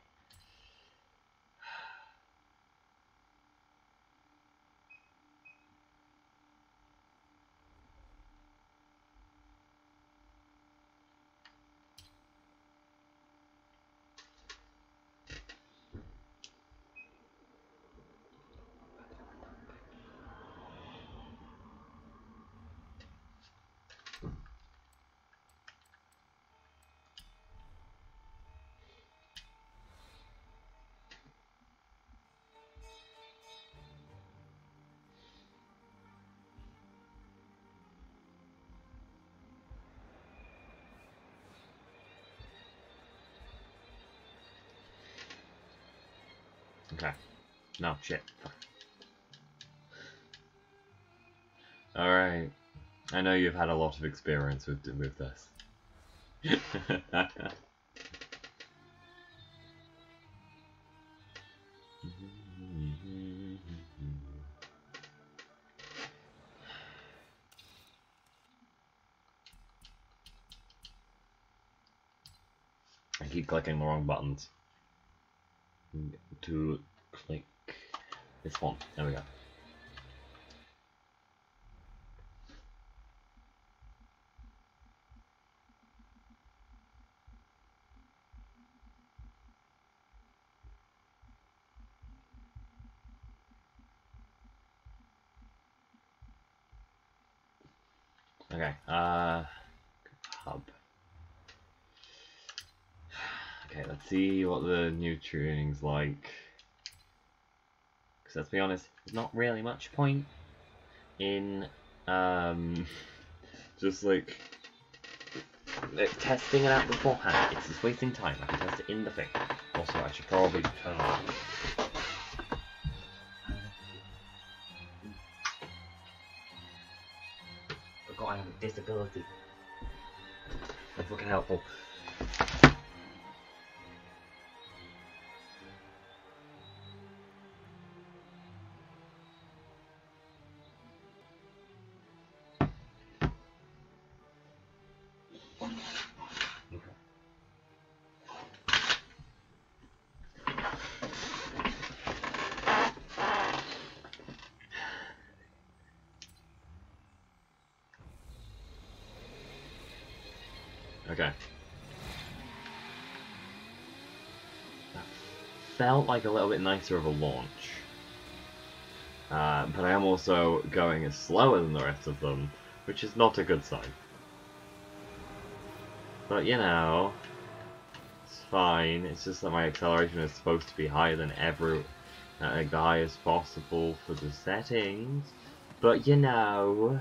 Shit. Alright. I know you've had a lot of experience with, with this. I keep clicking the wrong buttons to this one. There we go. Okay, uh, hub. Okay, let's see what the new tuning's like. Let's be honest, there's not really much point in um, just like testing it out beforehand. It's just wasting time. I can test it in the thing. Also, I should probably turn on. I have a disability. That's looking helpful. Felt like a little bit nicer of a launch. Uh, but I am also going slower than the rest of them, which is not a good sign. But you know, it's fine. It's just that my acceleration is supposed to be higher than ever, uh, the highest possible for the settings. But you know.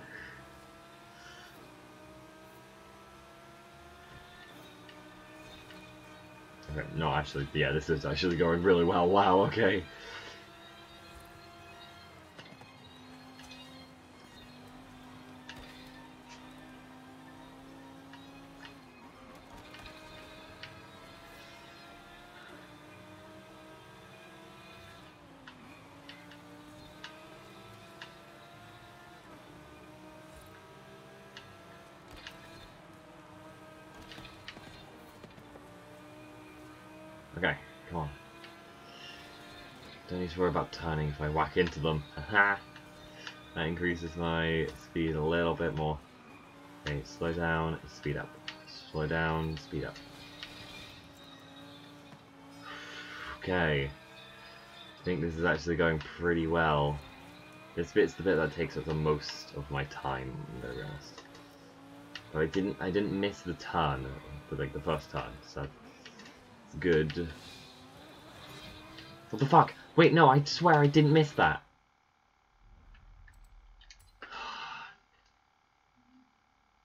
No, actually, yeah, this is uh, actually going really well. Wow, okay. Okay, worry about turning if I whack into them. That increases my speed a little bit more. Okay, slow down, speed up. Slow down, speed up. Okay. I think this is actually going pretty well. This bit's the bit that takes up the most of my time, I'm be honest. But I didn't I didn't miss the turn, for like the first turn, so it's good. What the fuck? Wait, no, I swear I didn't miss that.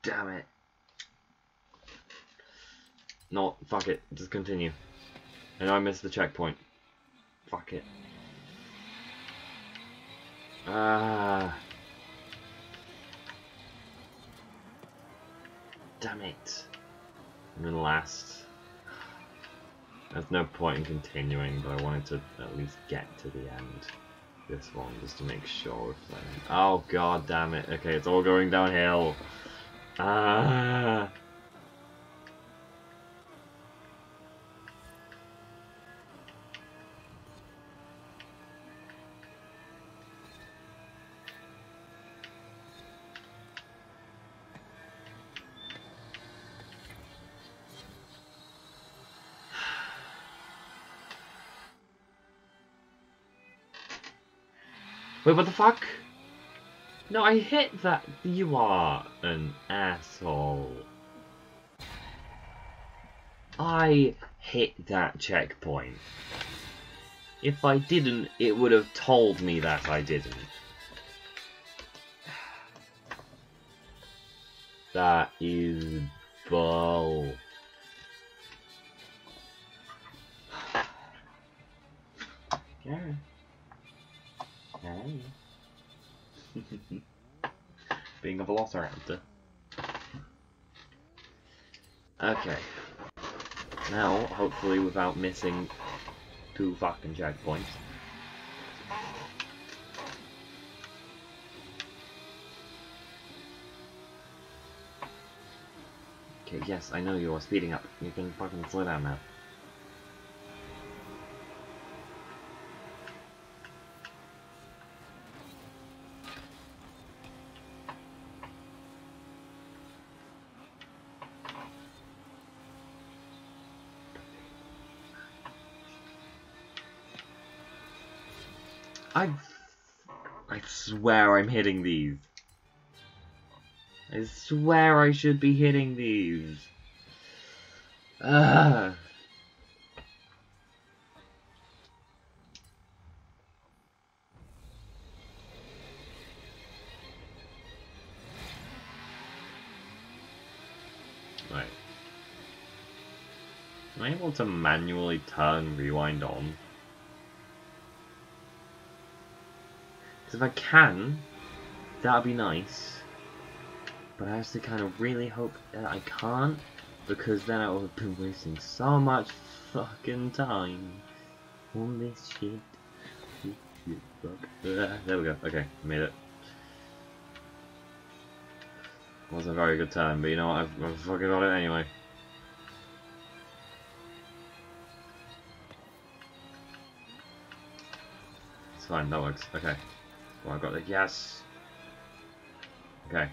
Damn it. No, fuck it. Just continue. And I missed the checkpoint. Fuck it. Ah. Damn it. I'm in last. There's no point in continuing, but I wanted to at least get to the end. This one, just to make sure. Oh god damn it. Okay, it's all going downhill. Ah. Wait, what the fuck? No, I hit that. You are an asshole. I hit that checkpoint. If I didn't, it would have told me that I didn't. That is bull. Yeah. Oh. Being a velociraptor. Okay. Now, hopefully without missing two fucking checkpoints. Okay, yes, I know you are speeding up. You can fucking slow down now. I I swear I'm hitting these. I swear I should be hitting these. Ugh. Right. Am I able to manually turn rewind on? If I can, that would be nice. But I actually kind of really hope that I can't, because then I would have been wasting so much fucking time on this shit. There we go. Okay, made it. Wasn't a very good time, but you know what? I've, I've fucking got it anyway. It's fine, that works. Okay. Well, I got the yes. Okay.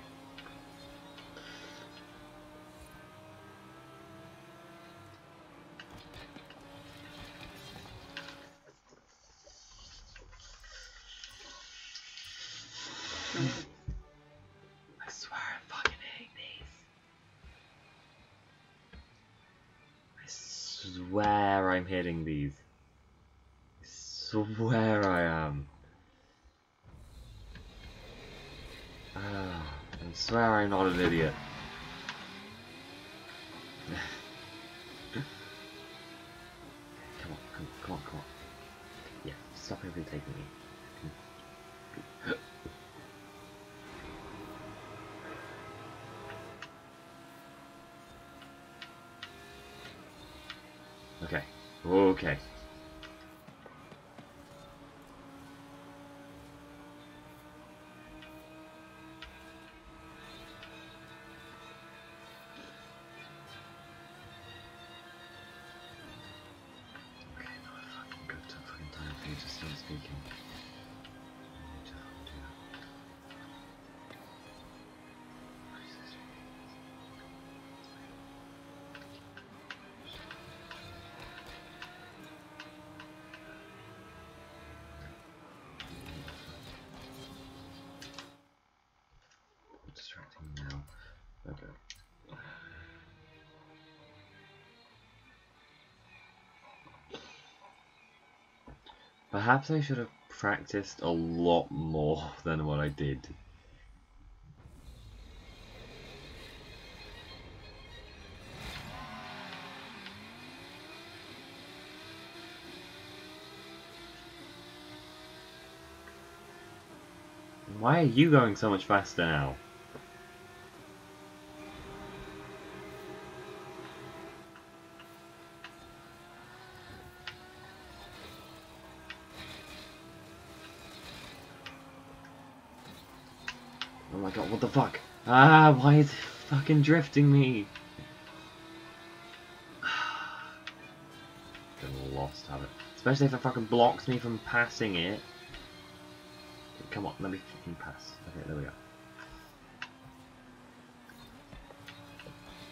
Okay. Perhaps I should have practiced a lot more than what I did. Why are you going so much faster now? Oh my god, what the fuck? Ah, why is it fucking drifting me? Been lost habit. Especially if it fucking blocks me from passing it. Come on, let me fucking pass. Okay, there we go.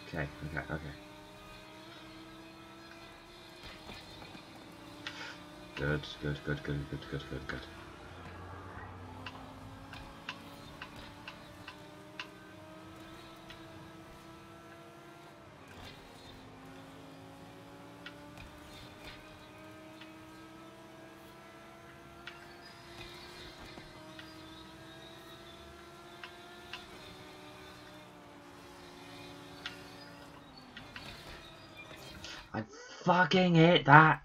Okay, okay, okay. Good, good, good, good, good, good, good, good. I fucking hate that.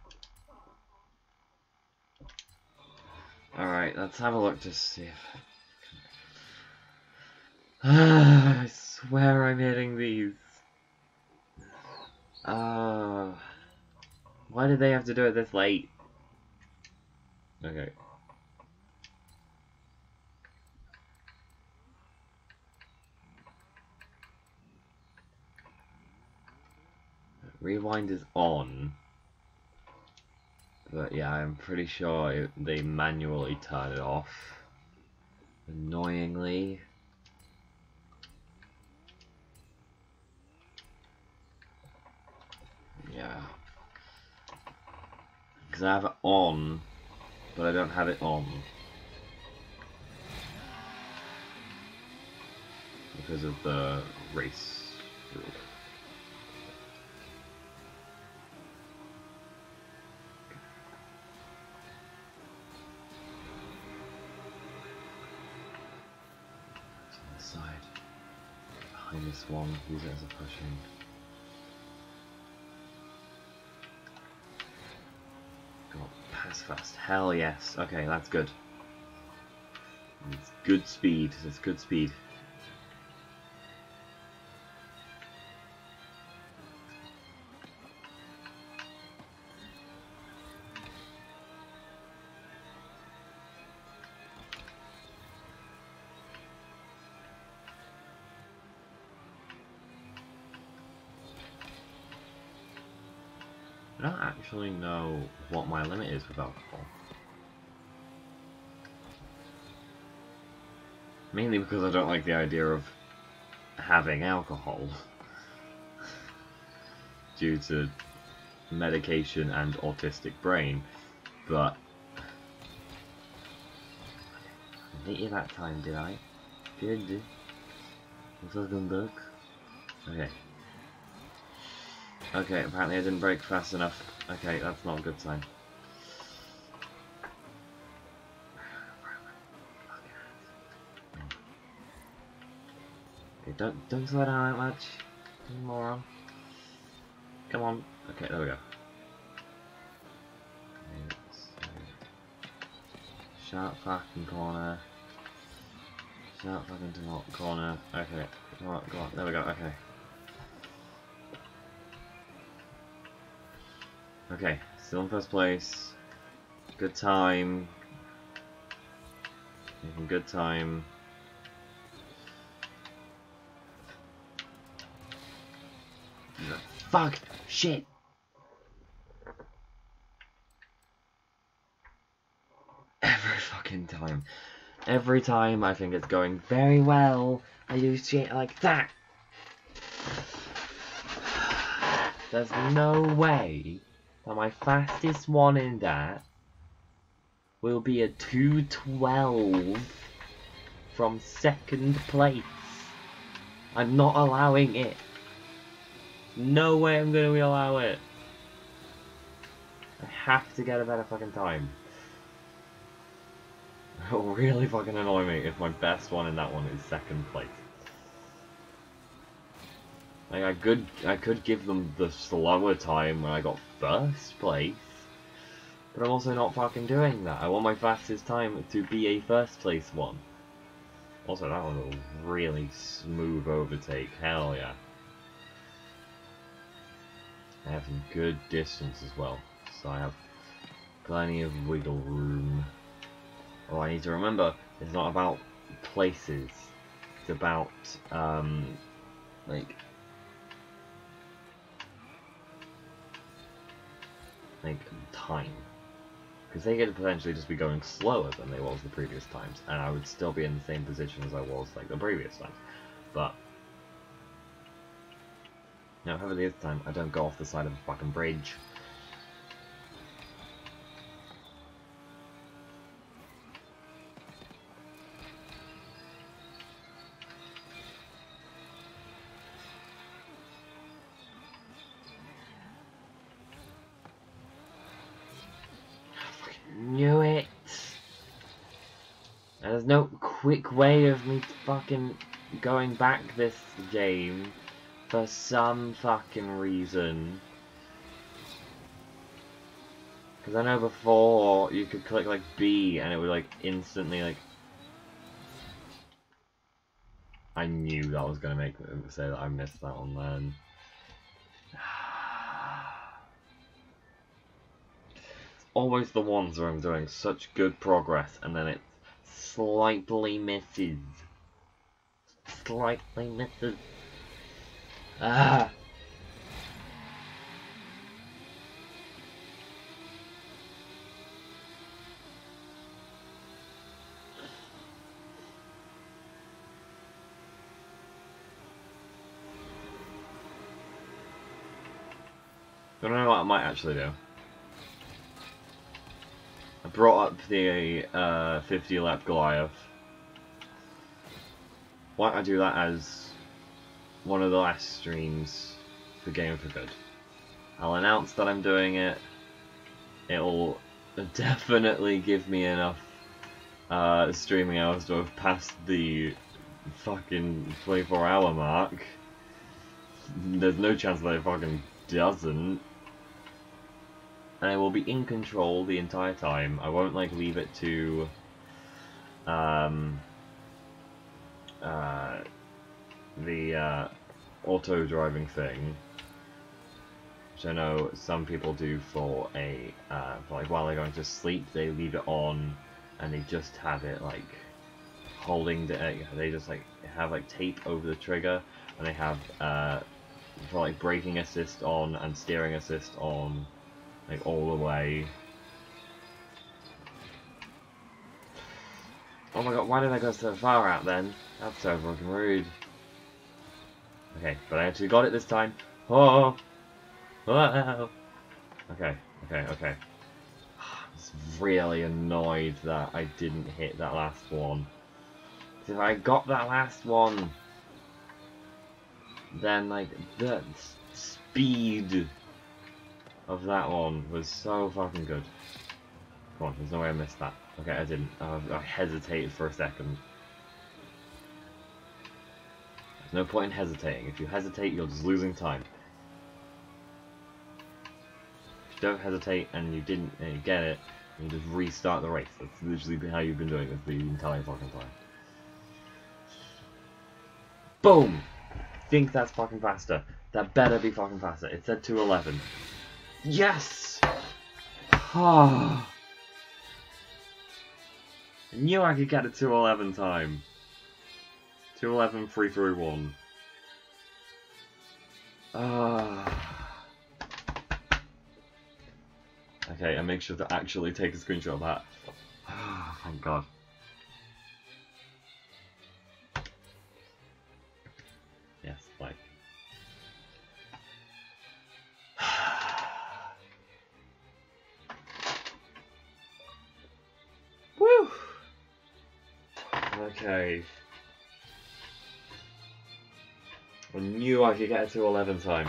Alright, let's have a look to see if I swear I'm hitting these. Uh, why did they have to do it this late? Okay. Rewind is on. But yeah, I'm pretty sure it, they manually turn it off. Annoyingly. Yeah. Because I have it on, but I don't have it on. Because of the race rule. Behind this one, use it as a pushing. Go on, pass fast. Hell yes. Okay, that's good. It's good speed. It's good speed. With alcohol. Mainly because I don't like the idea of having alcohol. Due to medication and autistic brain. But... I didn't hit you that time, did I? Good. Welcome back. Okay. Okay, apparently I didn't brake fast enough. Okay, that's not a good sign. Don't don't slow down that much. You moron. Come on. Okay, there we go. Sharp fucking corner. Sharp fucking corner. Okay, come on, come on. There we go. Okay. Okay, still in first place. Good time. Making good time. Fuck! Shit! Every fucking time. Every time I think it's going very well, I do shit like that. There's no way that my fastest one in that will be a 212 from second place. I'm not allowing it. No way I'm gonna allow it. I have to get a better fucking time. It'll really fucking annoy me if my best one in that one is second place. Like I could I could give them the slower time when I got first place. But I'm also not fucking doing that. I want my fastest time to be a first place one. Also that one a really smooth overtake, hell yeah. I have some good distance as well, so I have plenty of wiggle room. Oh, I need to remember, it's not about places, it's about, um, like, like, time. Because they could potentially just be going slower than they was the previous times, and I would still be in the same position as I was, like, the previous times. But, now, however this time, I don't go off the side of a fucking bridge. knew it. There's no quick way of me fucking going back this game for some fucking reason. Because I know before you could click like B and it would like instantly like... I knew that was going to make say that I missed that one then. It's always the ones where I'm doing such good progress and then it slightly misses. Slightly misses. Ah! I don't know what I might actually do. I brought up the uh, 50 lap Goliath. Why don't I do that as one of the last streams for Game for Good? I'll announce that I'm doing it. It'll definitely give me enough uh, streaming hours to have passed the fucking 24 hour mark. There's no chance that it fucking doesn't and I will be in control the entire time. I won't like leave it to um, uh, the uh, auto driving thing, which I know some people do for a uh, for like while they're going to sleep, they leave it on and they just have it like holding the they just like have like tape over the trigger and they have uh, for like braking assist on and steering assist on like all the way. Oh my god, why did I go so far out then? That's so fucking rude. Okay, but I actually got it this time. Oh! oh. Okay, okay, okay. I was really annoyed that I didn't hit that last one. If I got that last one, then like the speed of that one was so fucking good. Come on, there's no way I missed that. Okay, I didn't. I, I hesitated for a second. There's no point in hesitating. If you hesitate, you're just losing time. If you don't hesitate and you didn't and you get it, you just restart the race. That's literally how you've been doing it the entire fucking time. Boom! Think that's fucking faster. That better be fucking faster. It said 211. Yes! Ah. I knew I could get a 211 time. 211, 331. Ah. Okay, and make sure to actually take a screenshot of that. Ah, thank god. Yes, like. Woo! Okay. Knew I could get it to 11 time.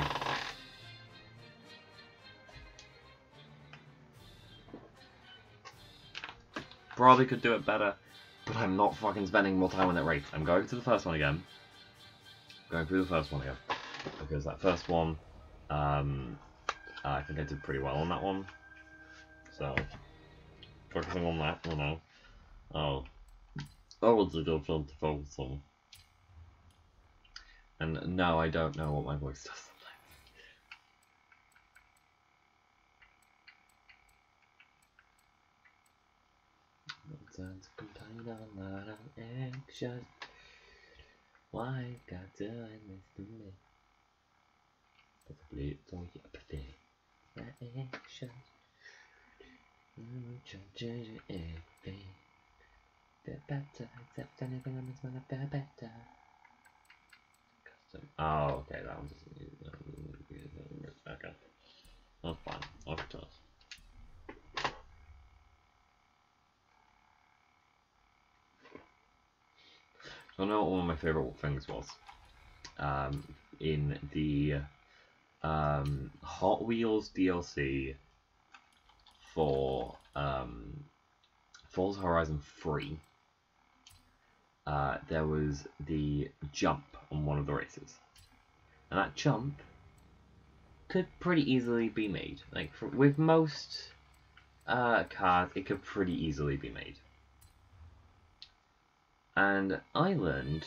Probably could do it better, but I'm not fucking spending more time on that race. I'm going to the first one again. Going through the first one again. Because that first one, um, I think I did pretty well on that one. So, focusing on that, you know. Oh. Oh, it's a good film to focus on. And no, I don't know what my voice does sometimes. Sometimes complain a lot of anxious. Why got to end this to me? Possibly it's all apathy. That anxious. I'm trying to change anything. Better, except anything bit better. Oh, okay, that one doesn't use Okay. That's fine. I'll return. So I know one of my favourite things was. Um, in the um, Hot Wheels DLC for um, Forza Horizon 3, uh, there was the jump on one of the races. And that jump could pretty easily be made. Like, for, with most uh, cars, it could pretty easily be made. And I learned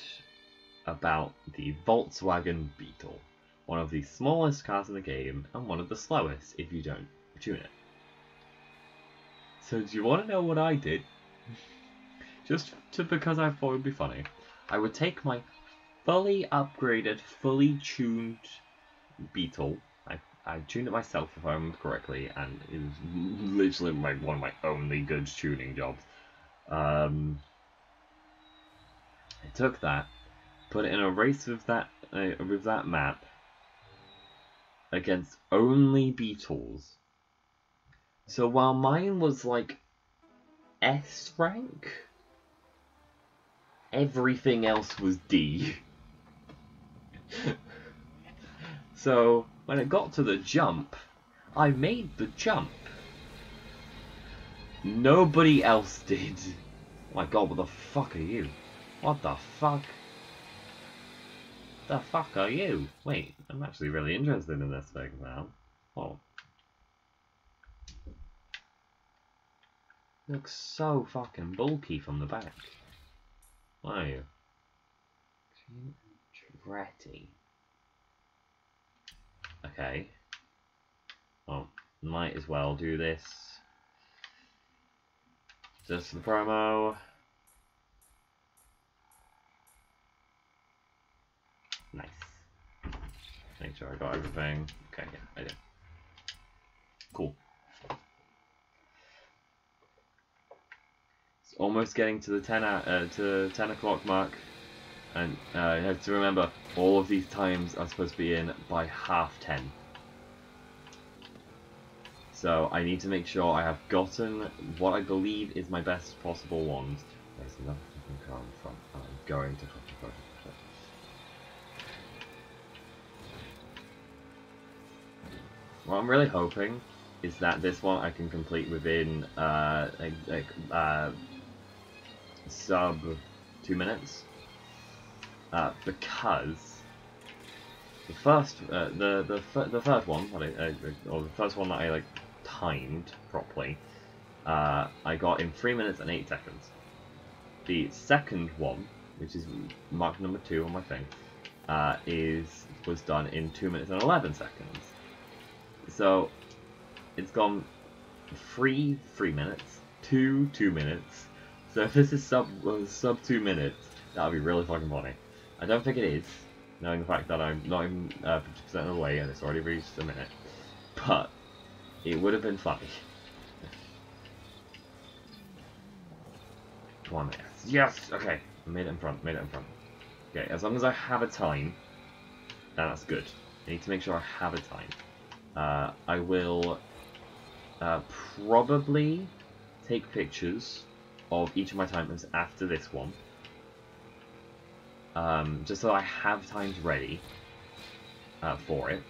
about the Volkswagen Beetle, one of the smallest cars in the game and one of the slowest if you don't tune it. So do you want to know what I did? Just to, because I thought it would be funny. I would take my fully upgraded, fully tuned Beetle. I, I tuned it myself if I remember correctly, and it was literally my, one of my only good tuning jobs. Um, I took that, put it in a race with that uh, with that map against only Beetles. So while mine was like S rank, everything else was D. so when it got to the jump, I made the jump. Nobody else did. My god, what the fuck are you? What the fuck? The fuck are you? Wait, I'm actually really interested in this thing now. Oh. Looks so fucking bulky from the back. Why are you? Andretti. Okay. Well, might as well do this. Just the promo. Nice. Make sure I got everything. Okay, yeah, I did. Cool. Almost getting to the 10 uh, to 10 o'clock mark. And uh, you have to remember, all of these times are supposed to be in by half 10. So I need to make sure I have gotten what I believe is my best possible ones. There's nothing Okay, I'm, from, I'm going to fucking focus. What I'm really hoping is that this one I can complete within uh, like, like uh, sub two minutes, uh, because the first uh, the the the first one I, I, or the first one that I like timed properly, uh, I got in three minutes and eight seconds. The second one, which is mark number two on my thing, uh, is was done in two minutes and eleven seconds. So it's gone three three minutes, two two minutes. So if this is sub well, sub two minutes, that would be really fucking funny. I don't think it is, knowing the fact that I'm not even uh, 50% of the way and it's already reached a minute. But it would have been funny. Come on, yes, yes. Okay, I made it in front. Made it in front. Okay, as long as I have a time, then that's good. I need to make sure I have a time. Uh, I will uh, probably take pictures of each of my timers after this one. Um, just so I have times ready uh, for it.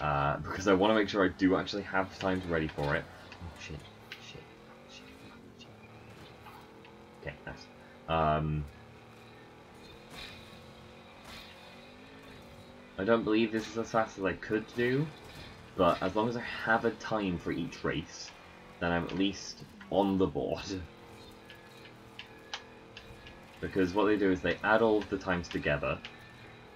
Uh, because I want to make sure I do actually have times ready for it. Oh, shit, shit, shit, shit. Okay, nice. Um, I don't believe this is as fast as I could do, but as long as I have a time for each race, then I'm at least on the board. because what they do is they add all of the times together,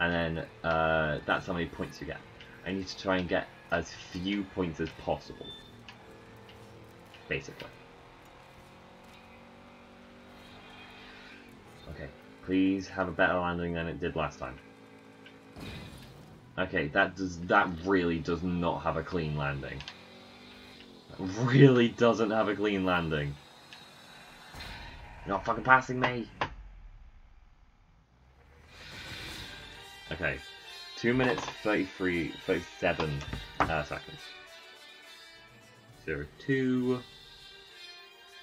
and then uh, that's how many points you get. I need to try and get as few points as possible, basically. Okay, please have a better landing than it did last time. Okay, that does that really does not have a clean landing. Really doesn't have a clean landing. You're not fucking passing me. Okay, two minutes 33, 37 uh, seconds. Zero two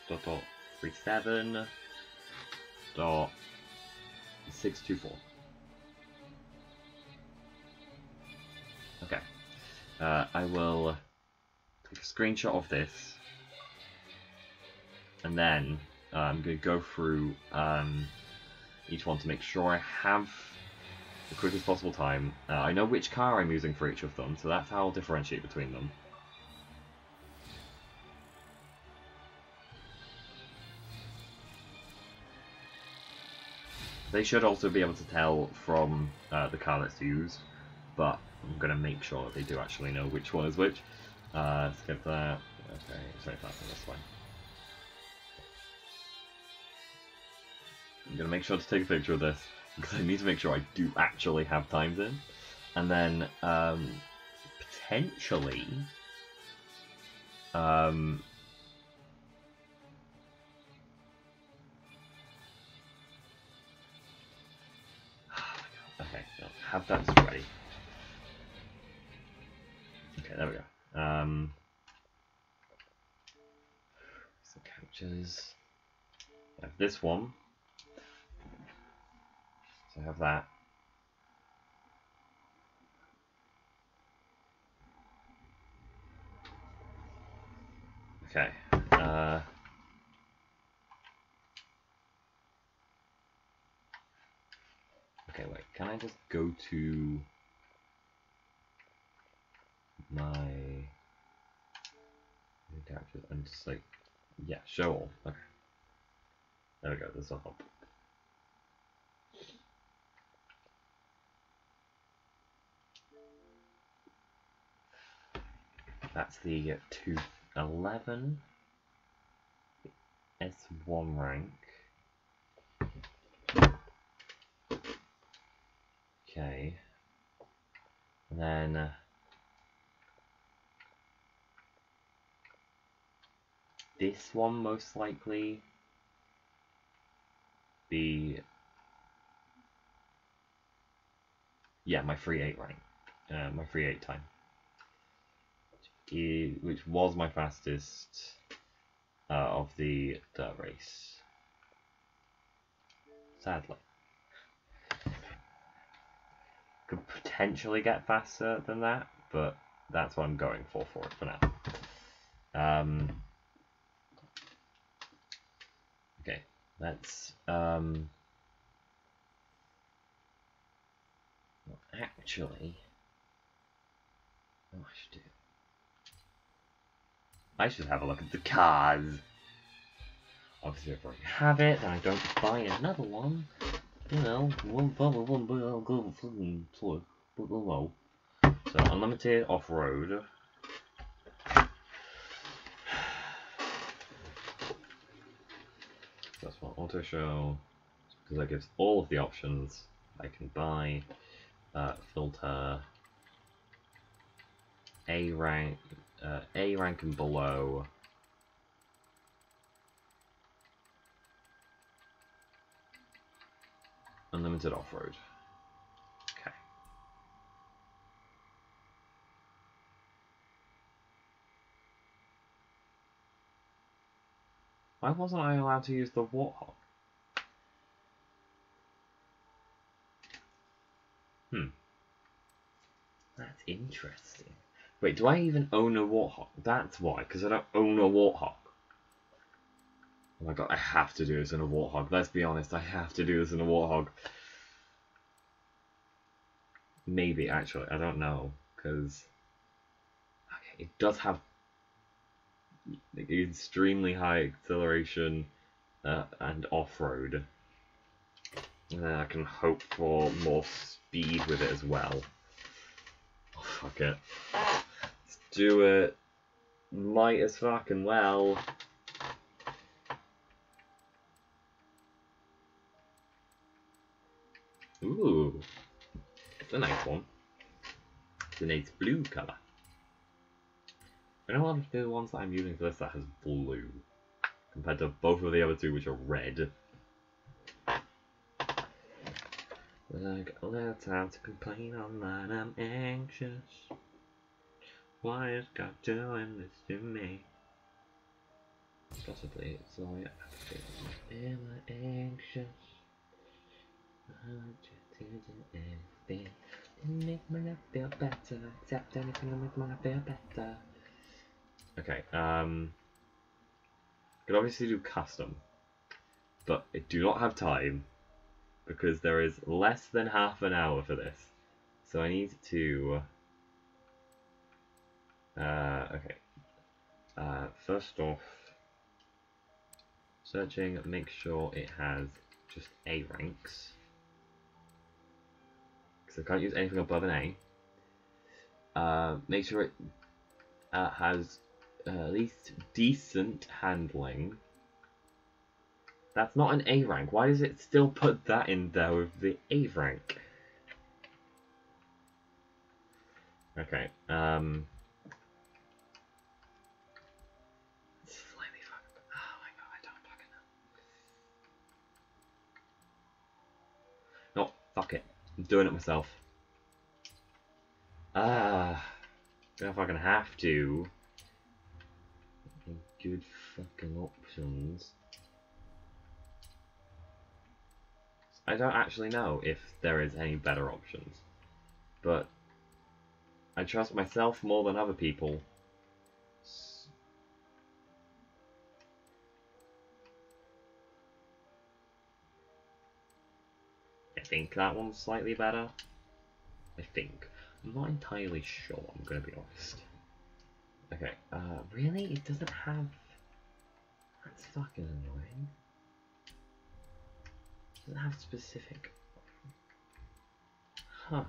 dot dot three seven dot six two four. Okay. Uh, I will screenshot of this, and then uh, I'm going to go through um, each one to make sure I have the quickest possible time. Uh, I know which car I'm using for each of them, so that's how I'll differentiate between them. They should also be able to tell from uh, the car that's used, but I'm going to make sure that they do actually know which one is which. Uh, skip that. Okay, sorry, that's on this one. I'm to make sure to take a picture of this, because I need to make sure I do actually have times in. And then, um, potentially, um, okay, have that ready. Okay, there we go. Um, some couches. I have this one. So I have that. Okay. Uh, okay, wait. Can I just go to my captures and just like, yeah, show all. Okay. There we go. This will help. That's the 211 S1 rank. Okay. And then uh, this one most likely be yeah my free eight rank, uh, my free eight time which was my fastest uh, of the dirt race. sadly. Could potentially get faster than that, but that's what I'm going for for it for now. Um, let's um, well, actually, I should do? I should have a look at the cars. Obviously, if I have it, then I don't buy another one. You know, one one. So, unlimited off road. That's what auto show because that gives all of the options. I can buy uh, filter A rank, uh, A rank and below. Unlimited off-road. Why wasn't I allowed to use the Warthog? Hmm. That's interesting. Wait, do I even own a Warthog? That's why, because I don't own a Warthog. Oh my god, I have to do this in a Warthog. Let's be honest, I have to do this in a Warthog. Maybe, actually, I don't know, because... Okay, it does have extremely high acceleration uh, and off-road. I can hope for more speed with it as well. Oh, fuck it. Let's do it. Might as fucking well. Ooh. It's a nice one. It's a nice blue colour. I know of the ones that I'm using for this that has blue. Compared to both of the other two which are red. I got a little time to complain online, I'm anxious. Why is God doing this to me? Possibly it's all I Am I anxious? I just do everything to make my life feel better. Accept anything to make my life feel better. Okay, um... Could obviously do custom. But I do not have time because there is less than half an hour for this. So I need to... Uh, okay. Uh, first off, searching, make sure it has just A ranks. Because I can't use anything above an A. Uh, make sure it uh, has uh, at least decent handling. That's not an A rank. Why does it still put that in there with the A rank? Okay, um... Oh fuck it. I'm doing it myself. Ah... If I can have to. Good fucking options. I don't actually know if there is any better options, but I trust myself more than other people. I think that one's slightly better. I think. I'm not entirely sure, I'm gonna be honest. Okay, uh, really? It doesn't have... That's fucking annoying doesn't have specific. Huh.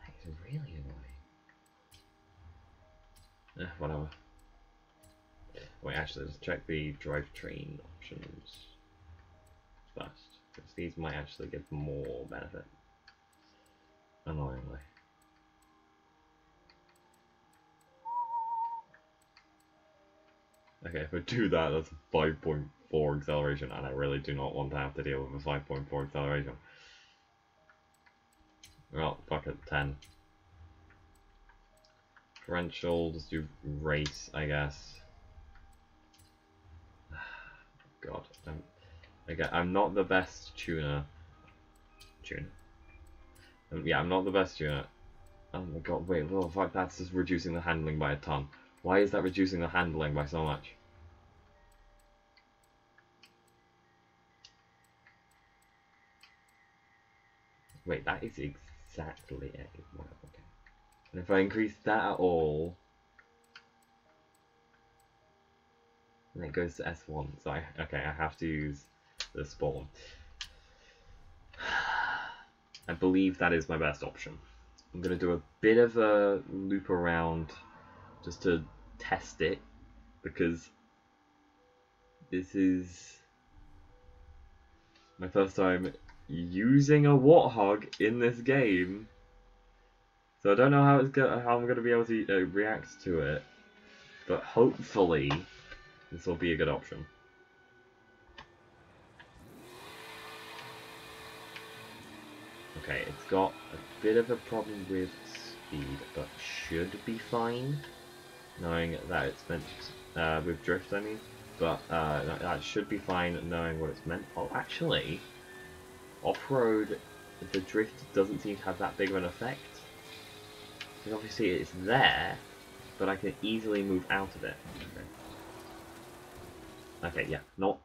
That is really annoying. Eh, whatever. Wait, actually, let's check the drivetrain options first, because these might actually give more benefit. Annoyingly. Okay, if I do that, that's 5.4 acceleration, and I really do not want to have to deal with a 5.4 acceleration. Well, fuck it, 10. Differential, just do race, I guess. God, Okay, I'm not the best tuner. Tuner. Um, yeah, I'm not the best tuner. Oh my god, wait, oh fuck, that's just reducing the handling by a ton. Why is that reducing the handling by so much? Wait, that is exactly it. Wow, okay. And if I increase that at all, then it goes to S1. So I, okay, I have to use the spawn. I believe that is my best option. I'm going to do a bit of a loop around just to test it because this is my first time using a warthog in this game. So I don't know how it's go how I'm going to be able to uh, react to it, but hopefully this will be a good option. Okay, it's got a bit of a problem with speed, but should be fine, knowing that it's meant uh, with drift, I mean. But uh, that, should be fine, knowing what it's meant. Oh, actually, off-road, the drift doesn't seem to have that big of an effect. Because obviously it's there, but I can easily move out of it. Okay, okay yeah, not...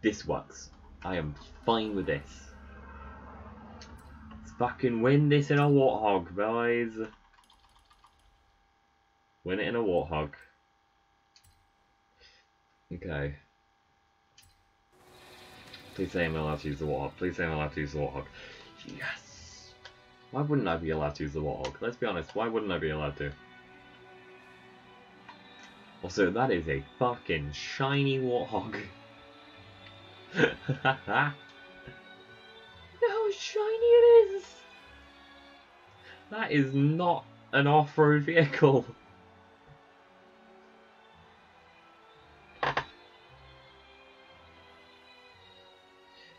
This works. I am fine with this. Let's fucking win this in a Warthog, guys. Win it in a Warthog. Okay. Please say I'm allowed to use the Warthog. Please say I'm allowed to use the Warthog. Yes! Why wouldn't I be allowed to use the Warthog? Let's be honest, why wouldn't I be allowed to? Also, that is a fucking shiny Warthog. Look how shiny it is! That is not an off-road vehicle.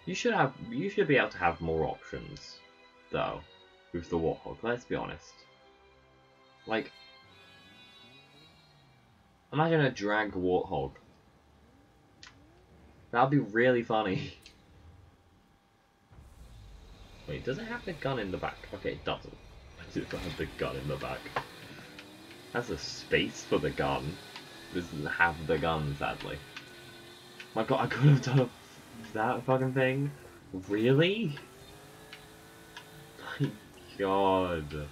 You should have you should be able to have more options though with the Warthog, let's be honest. Like imagine a drag Warthog. That'd be really funny. Wait, does it have the gun in the back? Okay, it doesn't. It doesn't have the gun in the back. Has a space for the gun. It doesn't have the gun, sadly. My god, I could have done a that fucking thing? Really? My god.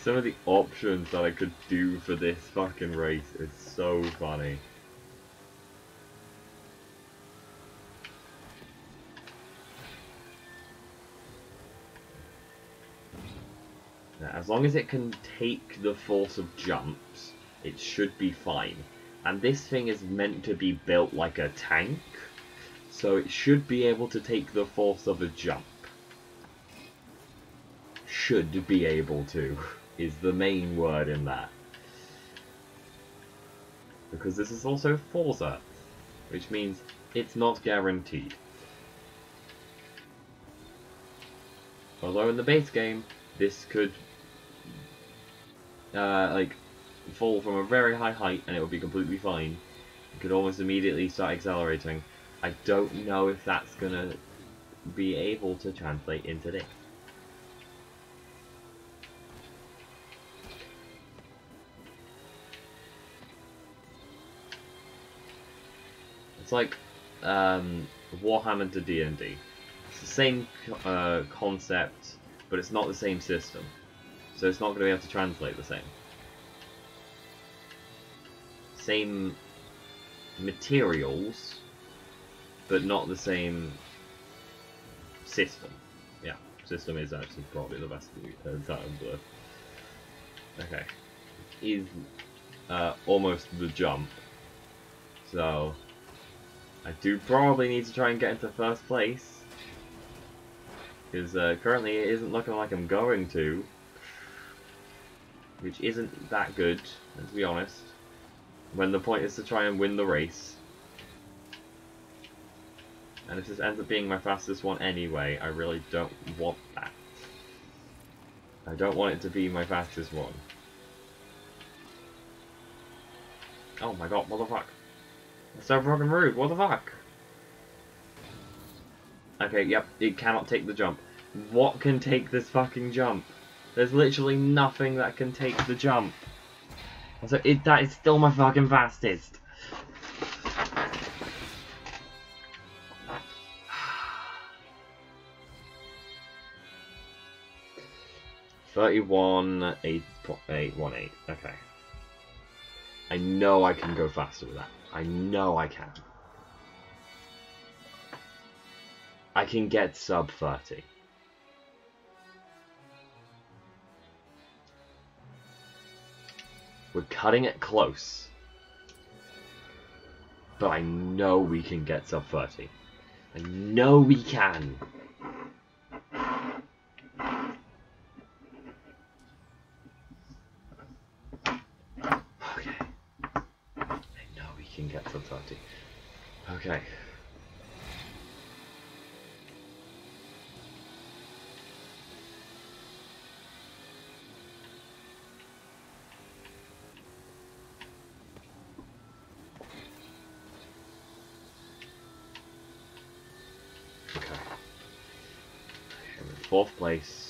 Some of the options that I could do for this fucking race is so funny. Now, as long as it can take the force of jumps, it should be fine. And this thing is meant to be built like a tank. So it should be able to take the force of a jump. Should be able to, is the main word in that. Because this is also Forza, which means it's not guaranteed. Although in the base game, this could uh, like fall from a very high height and it would be completely fine. You could almost immediately start accelerating I don't know if that's gonna be able to translate into this. It's like um, Warhammer to D&D. It's the same uh, concept, but it's not the same system. So it's not going to be able to translate the same. Same materials, but not the same system. Yeah, system is actually probably the best term, but okay, is uh, almost the jump. So I do probably need to try and get into first place because uh, currently it isn't looking like I'm going to, which isn't that good, to be honest. When the point is to try and win the race. And if this ends up being my fastest one anyway, I really don't want that. I don't want it to be my fastest one. Oh my god, what the fuck? So fucking rude, what the fuck? Okay, yep, it cannot take the jump. What can take this fucking jump? There's literally nothing that can take the jump. So it, that is still my fucking fastest. Thirty-one eight eight one eight. Okay. I know I can go faster with that. I know I can. I can get sub 30. We're cutting it close. But I know we can get sub 30. I know we can. Can get sub 30. Okay. Okay. Fourth place.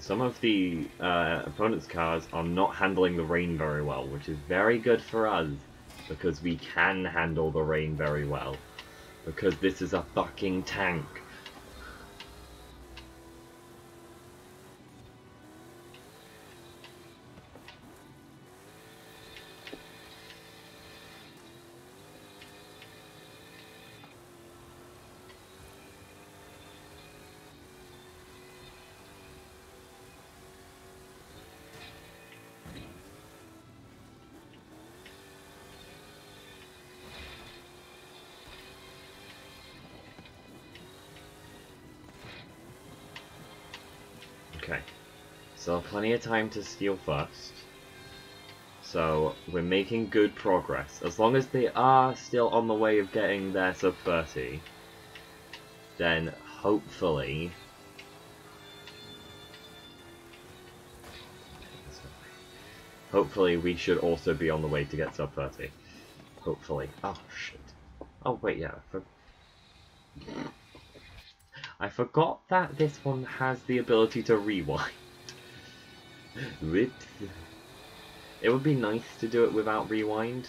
Some of the uh, opponent's cars are not handling the rain very well, which is very good for us, because we can handle the rain very well. Because this is a fucking tank. So plenty of time to steal first. So we're making good progress. As long as they are still on the way of getting their sub 30, then hopefully Hopefully we should also be on the way to get sub 30. Hopefully. Oh shit. Oh wait, yeah. For... I forgot that this one has the ability to rewind. Whoops. It would be nice to do it without rewind.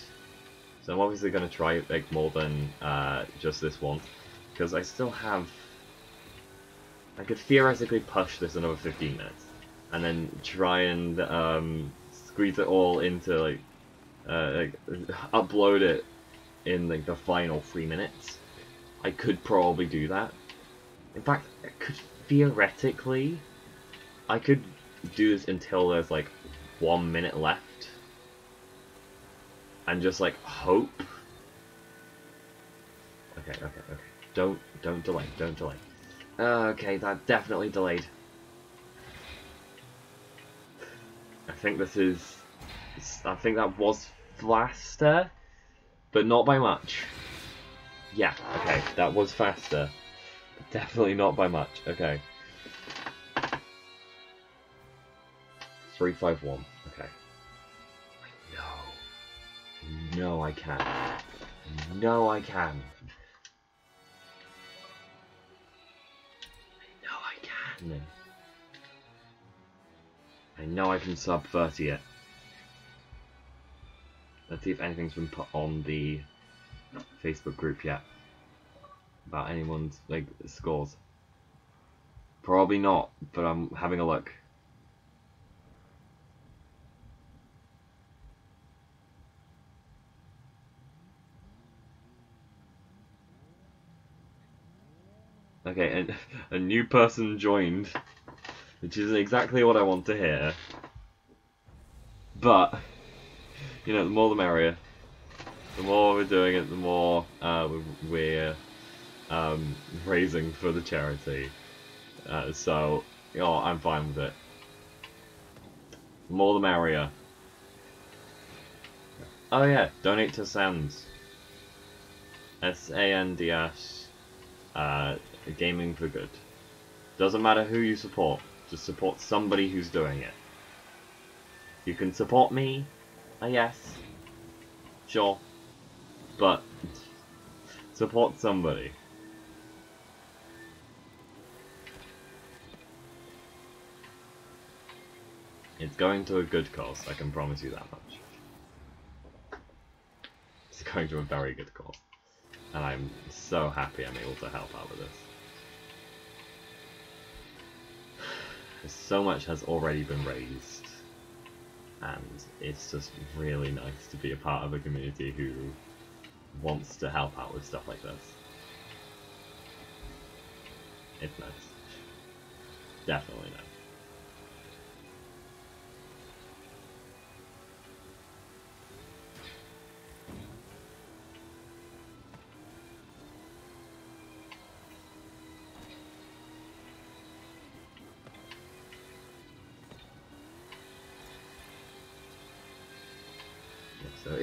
So I'm obviously going to try like more than uh, just this one. Because I still have... I could theoretically push this another 15 minutes. And then try and um, squeeze it all into like... Uh, like upload it in like the final three minutes. I could probably do that. In fact, I could theoretically, I could do this until there's like one minute left, and just like hope. Okay, okay, okay. Don't, don't delay, don't delay. Okay, that definitely delayed. I think this is, I think that was faster, but not by much. Yeah, okay, that was faster. Definitely not by much. Okay. Three, five, one. Okay. I know. I know I can. I know I can. I know I can. I know I can sub 30 it. Let's see if anything's been put on the Facebook group yet about anyone's like scores. Probably not, but I'm having a look. Okay, and a new person joined, which isn't exactly what I want to hear. But, you know, the more the merrier. The more we're doing it, the more uh, we're um, raising for the charity. Uh, so, you know, I'm fine with it. The more the merrier. Oh yeah, donate to Sands. S A N D S. uh, Gaming for Good. Doesn't matter who you support, just support somebody who's doing it. You can support me, I guess. Sure. But support somebody. It's going to a good cause, I can promise you that much. It's going to a very good cause. And I'm so happy I'm able to help out with this. So much has already been raised, and it's just really nice to be a part of a community who wants to help out with stuff like this. It's nice. Definitely nice.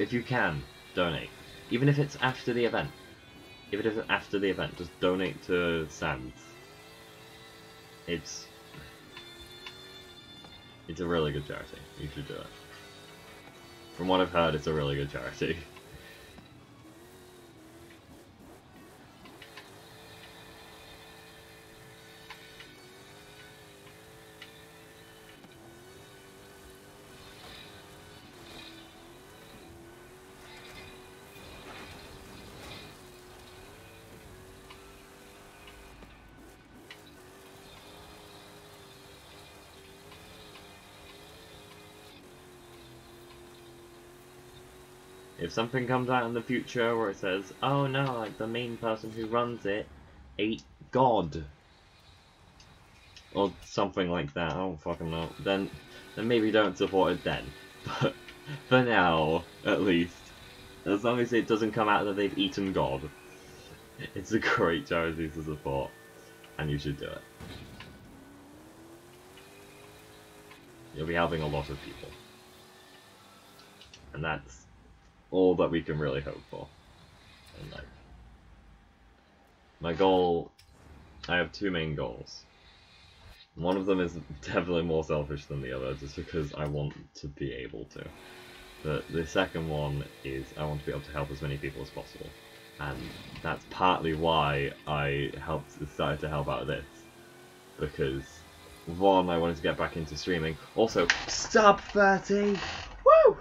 If you can, donate. Even if it's after the event. Even if it's after the event, just donate to Sands. It's it's a really good charity. You should do it. From what I've heard, it's a really good charity. if something comes out in the future where it says, oh no, like the main person who runs it ate God, or something like that, I don't fucking know, then, then maybe don't support it then. But for now, at least, as long as it doesn't come out that they've eaten God, it's a great charity to support, and you should do it. You'll be helping a lot of people. And that's all that we can really hope for. My goal, I have two main goals. One of them is definitely more selfish than the other, just because I want to be able to. But the second one is I want to be able to help as many people as possible. And that's partly why I helped started to help out this. Because one, I wanted to get back into streaming. Also, sub 30! Woo!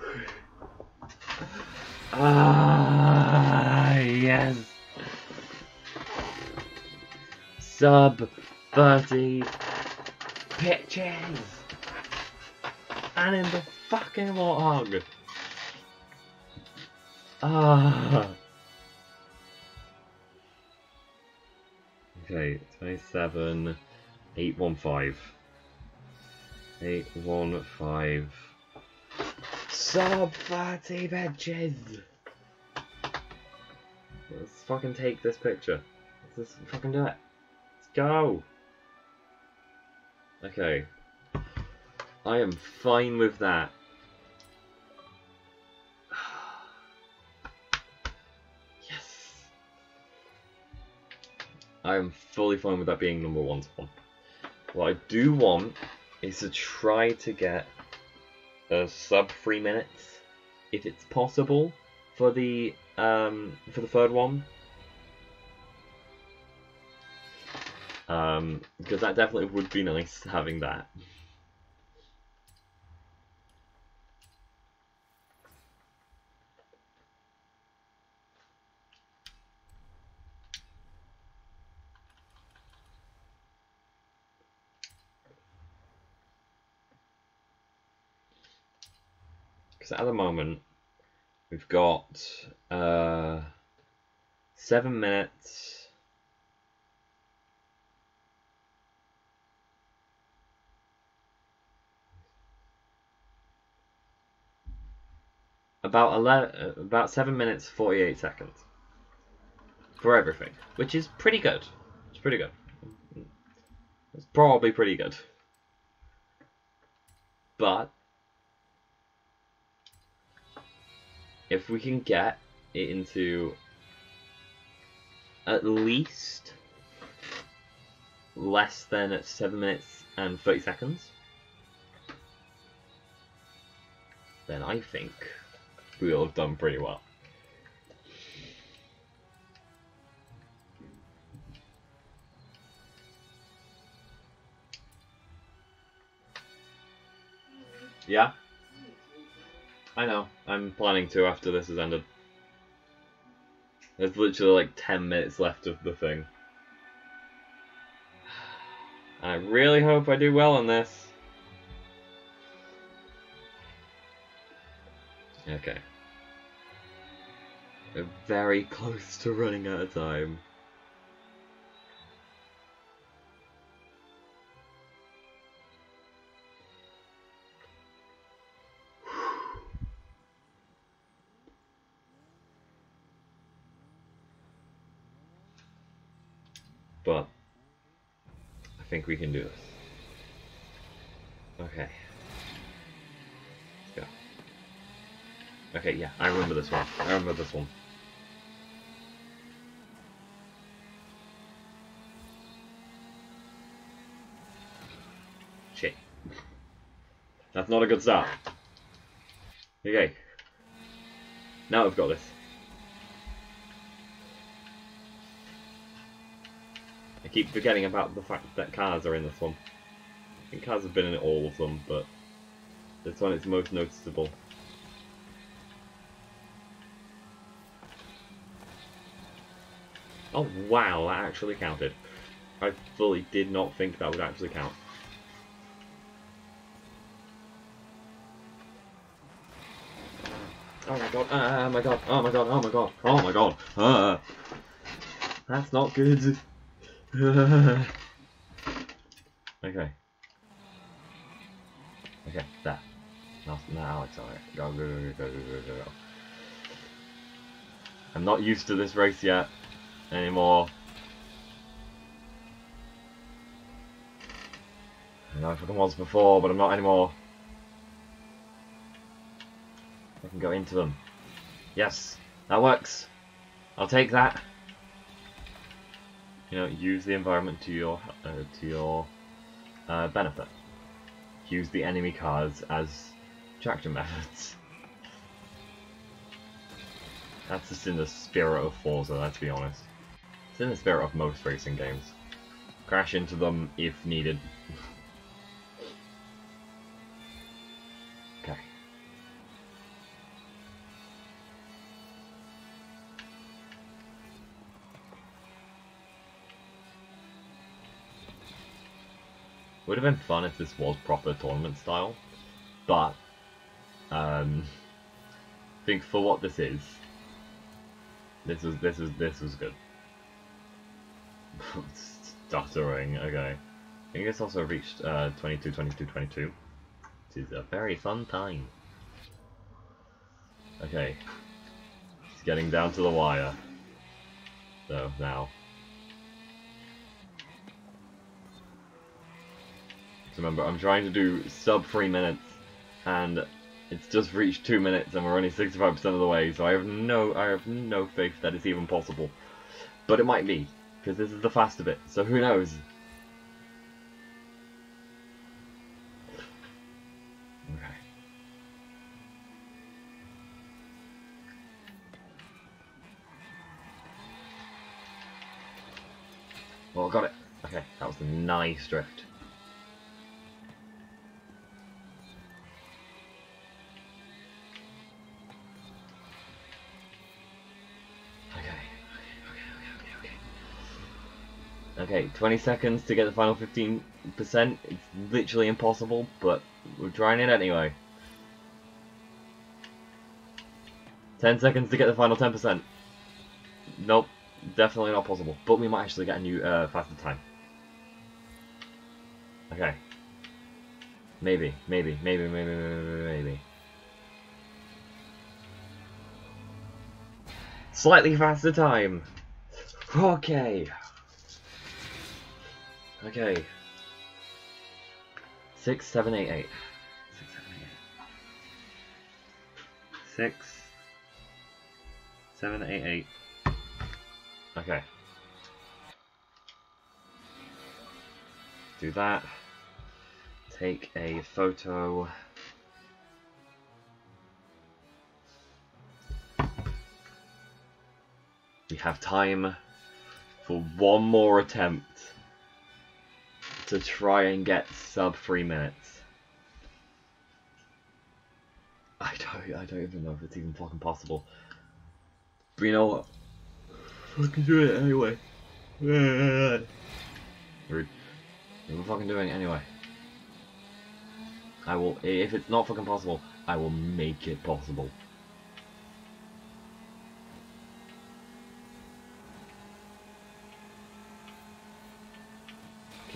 Ah, yes. Sub 30 pitches. And in the fucking warthog. Ah. Okay, 27, 815. 815. Sub 30 benches! Let's fucking take this picture. Let's just fucking do it. Let's go! Okay. I am fine with that. yes! I am fully fine with that being number one spawn. What I do want is to try to get a sub three minutes, if it's possible, for the um, for the third one. Um, because that definitely would be nice having that. At the moment, we've got uh, seven minutes. About eleven, about seven minutes forty-eight seconds for everything, which is pretty good. It's pretty good. It's probably pretty good. But if we can get it into at least less than 7 minutes and 30 seconds, then I think we'll have done pretty well. Yeah? I know. I'm planning to after this has ended. There's literally like 10 minutes left of the thing. I really hope I do well on this. Okay. We're very close to running out of time. This one. Shit. That's not a good start. Okay. Now I've got this. I keep forgetting about the fact that cars are in this one. I think cars have been in all of them, but this one is most noticeable. Oh wow, that actually counted. I fully did not think that would actually count. Oh my god, oh my god, oh my god, oh my god, oh my god, uh, that's not good. okay. Okay, there. Now, now Alex, alright. Go, go, go, go, go, go. I'm not used to this race yet anymore. I fucking was before, but I'm not anymore. I can go into them. Yes, that works. I'll take that you know, use the environment to your uh, to your uh, benefit. Use the enemy cards as traction methods. That's just in the spirit of Forza, let's be honest. It's in the spirit of most racing games. Crash into them if needed. okay. Would have been fun if this was proper tournament style, but um, I think for what this is, this is this is this was good. Stuttering, okay. I think it's also reached uh, 22, 22, 22. This is a very fun time. Okay. It's getting down to the wire. So, now. remember, I'm trying to do sub 3 minutes, and it's just reached 2 minutes, and we're only 65% of the way, so I have no, I have no faith that it's even possible. But it might be, because this is the faster bit, so who knows? Okay. Oh, well, got it. Okay, that was a nice drift. Okay, 20 seconds to get the final 15%. It's literally impossible, but we're trying it anyway. 10 seconds to get the final 10%. Nope, definitely not possible. But we might actually get a new uh, faster time. Okay. Maybe, maybe, maybe, maybe, maybe, maybe. Slightly faster time. Okay. Okay. Six, seven, eight, eight. Six, seven, eight, eight. Six, seven, eight, eight. Okay. do that. Take a photo. We have time for one more attempt to try and get sub three minutes. I don't I don't even know if it's even fucking possible. But you know what? Fucking do it anyway. Rude. We're fucking doing it anyway. I will if it's not fucking possible, I will make it possible.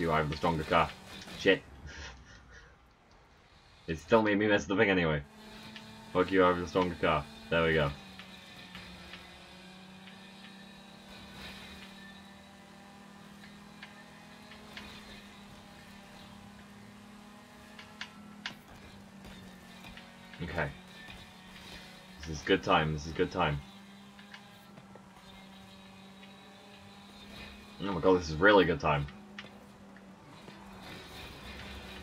You, I have the stronger car. Shit. It still made me miss the thing anyway. Fuck you, I have the stronger car. There we go. Okay. This is good time, this is good time. Oh my god, this is really good time.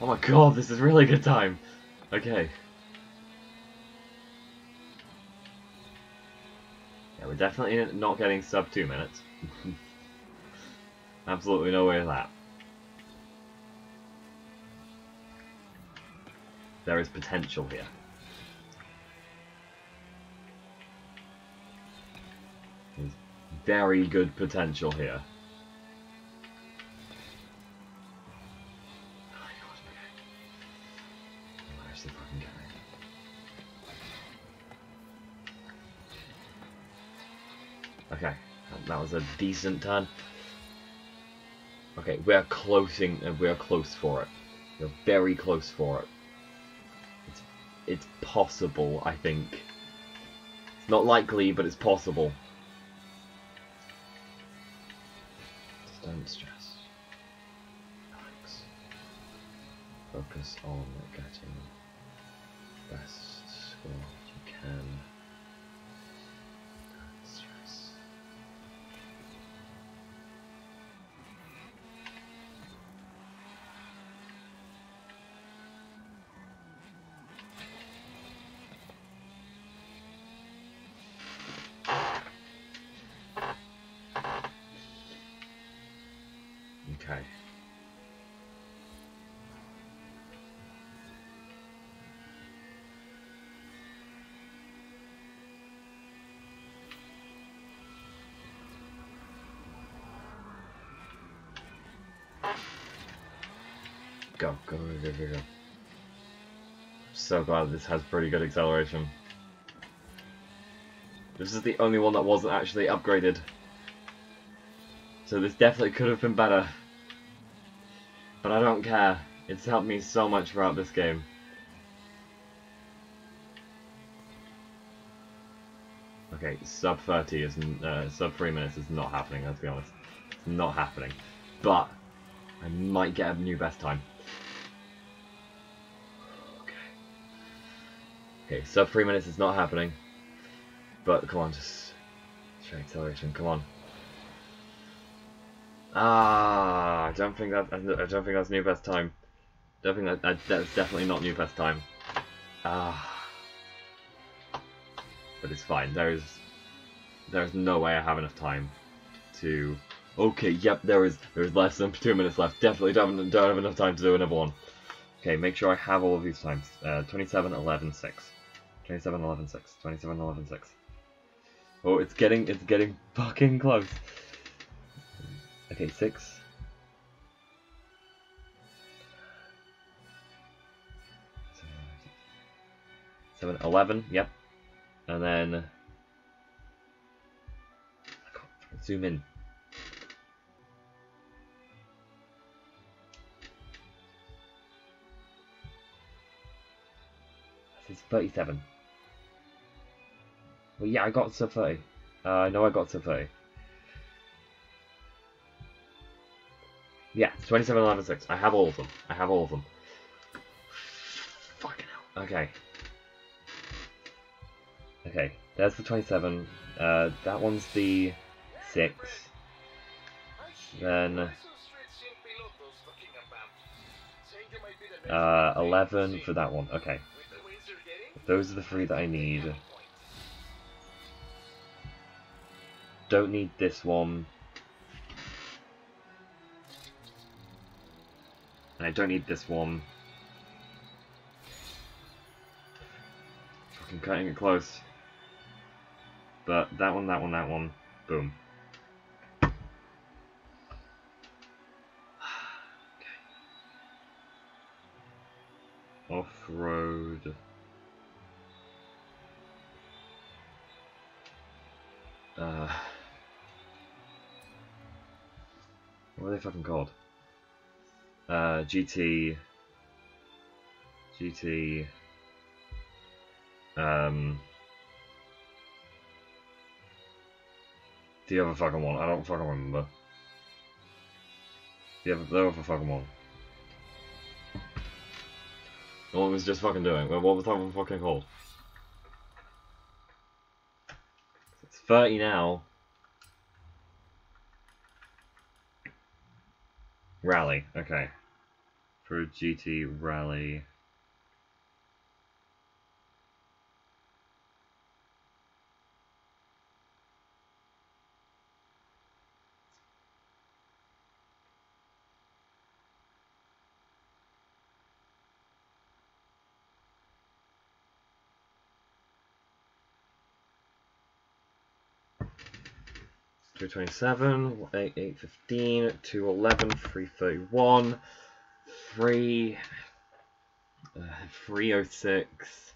Oh my god, this is really good time. Okay. Yeah, we're definitely not getting sub two minutes. Absolutely no way of that. There is potential here. There's very good potential here. Was a decent turn. Okay, we are closing, and uh, we are close for it. We're very close for it. It's, it's possible, I think. It's not likely, but it's possible. Just don't stress. Relax. Focus on getting the best score you can. Okay. Go, go, go, go, go. So glad this has pretty good acceleration. This is the only one that wasn't actually upgraded. So this definitely could have been better. But I don't care. It's helped me so much throughout this game. Okay, sub 30 is, uh, sub 3 minutes is not happening, let's be honest. It's not happening. But, I might get a new best time. Okay, sub 3 minutes is not happening. But, come on, just... Straight acceleration, come on. Ah, I don't think that I don't think that's new best time. Don't think that, that that's definitely not new best time. Ah, but it's fine. There's there's no way I have enough time to. Okay, yep, there is there's less than two minutes left. Definitely don't, don't have enough time to do another one. Okay, make sure I have all of these times. Uh, 27, 11, 6. 27, 11, 6. 27, 11, 6. Oh, it's getting it's getting fucking close. Okay, six. Seven, eleven, yep. And then zoom in. This is 37. Well, yeah, I got to 30. Uh, I know I got to 30. Yeah, 27, 11, 6. I have all of them. I have all of them. Fucking hell. Okay. Okay, there's the 27. Uh, that one's the 6. Then... Uh, 11 for that one. Okay. Those are the three that I need. Don't need this one. And I don't need this one. Fucking cutting it close. But that one, that one, that one. Boom. Off-road. Uh, what are they fucking called? Uh, GT. GT. Um. The other fucking one. I don't fucking remember. The other, the other fucking one. The one was just fucking doing. What was that one fucking called? It's 30 now. Rally, okay. For GT Rally. Two twenty-seven, eight eight fifteen, two eleven, three thirty-one, three, uh, three oh six,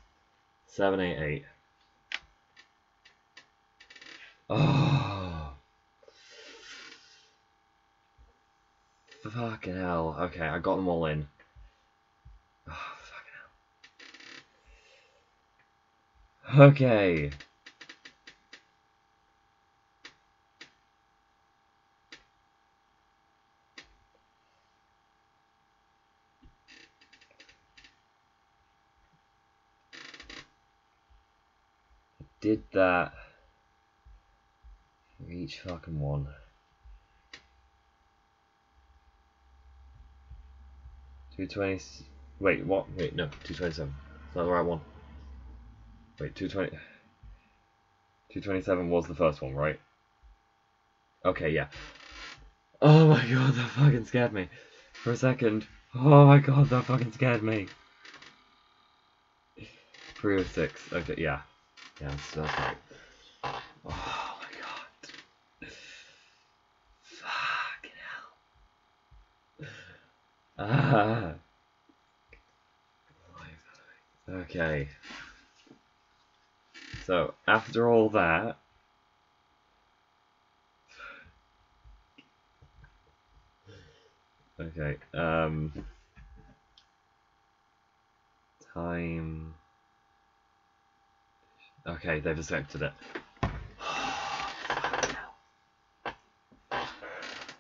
seven eight eight. Oh, fucking hell! Okay, I got them all in. Oh, fucking hell. Okay. Did that for each fucking one. Two twenty. Wait, what? Wait, no, two twenty-seven. Is that the right one? Wait, two twenty. Two twenty-seven was the first one, right? Okay, yeah. Oh my god, that fucking scared me for a second. Oh my god, that fucking scared me. 306. Okay, yeah. Yeah, that's right. Oh my god. Fucking hell. Ah. Okay. So, after all that, okay, um, time, okay, they've accepted it.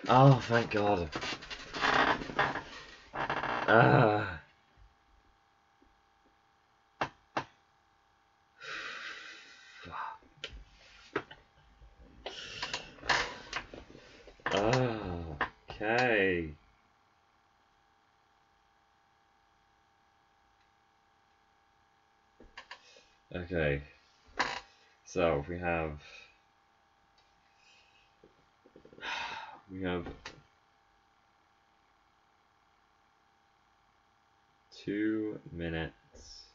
Oh, thank God. Ah. Okay. Okay. So we have we have two minutes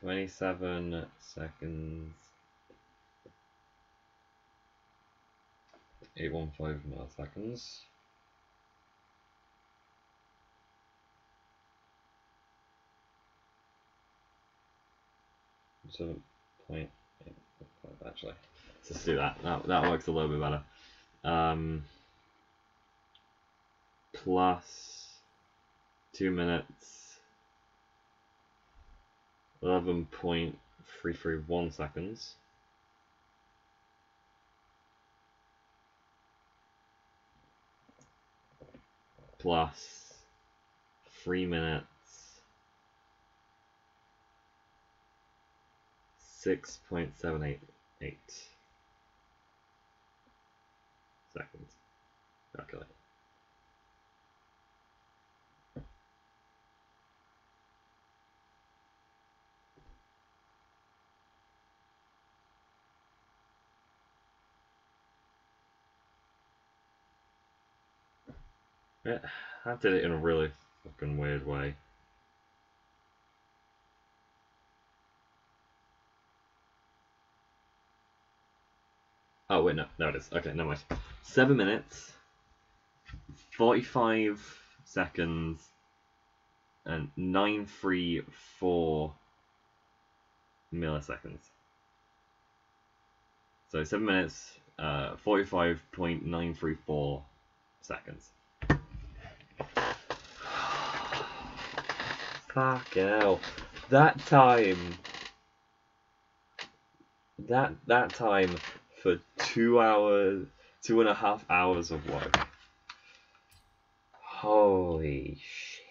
twenty seven seconds 815 milliseconds. Seven point eight actually. Let's just do that. That that works a little bit better. Um, plus two minutes eleven point three three one seconds. plus three minutes six point seven eight eight. seconds. Calculate. Yeah, I did it in a really fucking weird way. Oh wait, no, no it is. Okay, no mind. Seven minutes, forty-five seconds, and nine three four milliseconds. So seven minutes, uh, forty-five point nine three four seconds. Fuck hell. That time. That that time for two hours, two and a half hours of work. Holy shit.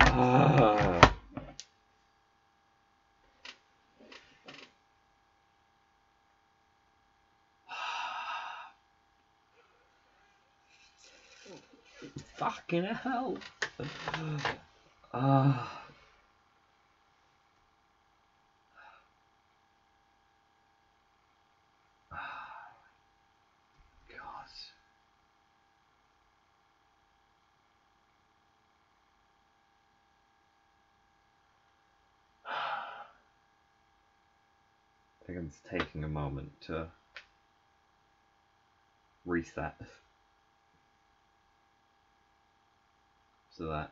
Ah. Fucking hell. Ah. God. I think I'm just taking a moment to reset. So that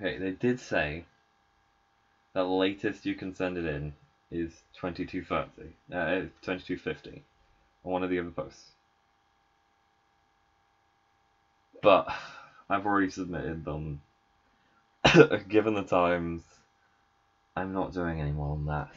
Okay, they did say that latest you can send it in is 2230, uh, 2250 on one of the other posts. But I've already submitted them. Given the times, I'm not doing any more than that.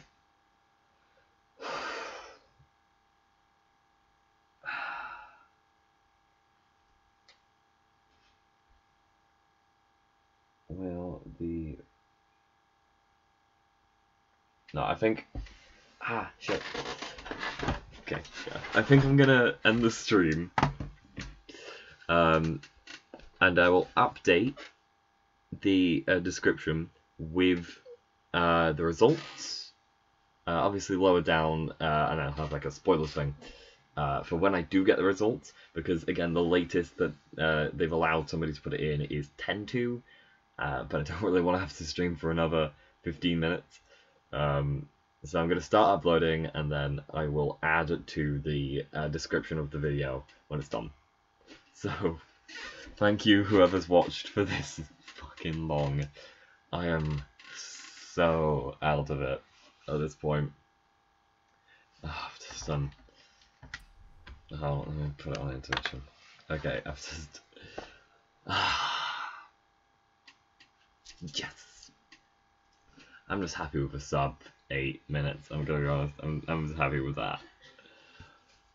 The no, I think ah shit. Okay, yeah. I think I'm gonna end the stream. Um, and I will update the uh, description with uh, the results. Uh, obviously, lower down, uh, and I'll have like a spoilers thing uh, for when I do get the results. Because again, the latest that uh, they've allowed somebody to put it in is 10 to, uh, but I don't really want to have to stream for another 15 minutes. Um, so I'm going to start uploading, and then I will add it to the uh, description of the video when it's done. So, thank you whoever's watched for this fucking long. I am so out of it at this point. Oh, I've just done. Oh, let me put it on intuition. Okay, I've just. yes. I'm just happy with a sub eight minutes. I'm gonna be honest. I'm I'm just happy with that.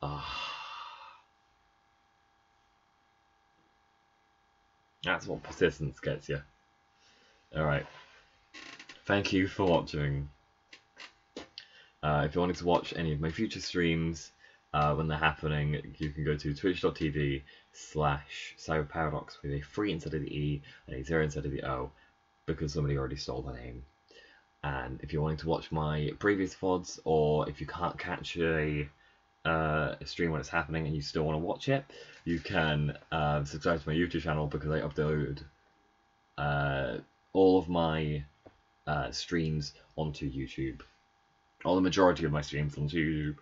Ah. That's what persistence gets you. Alright. Thank you for watching. Uh, if you wanted to watch any of my future streams uh, when they're happening, you can go to twitch.tv slash cyberparadox with a 3 instead of the E and a 0 instead of the O because somebody already stole the name. And if you're wanting to watch my previous VODs or if you can't catch a uh, stream when it's happening and you still want to watch it, you can uh, subscribe to my YouTube channel because I upload uh, all of my uh, streams onto YouTube. Or the majority of my streams onto YouTube.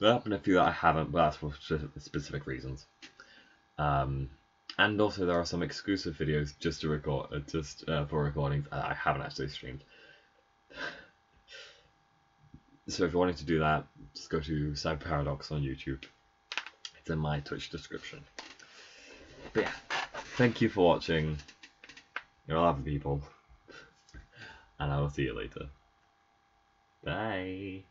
There have been a few that I haven't, but that's for specific reasons. Um, and also there are some exclusive videos just to record, uh, just uh, for recordings that I haven't actually streamed. So if you're wanting to do that, just go to Cyber Paradox on YouTube. It's in my Twitch description. But yeah, thank you for watching. You're lovely people. And I will see you later. Bye.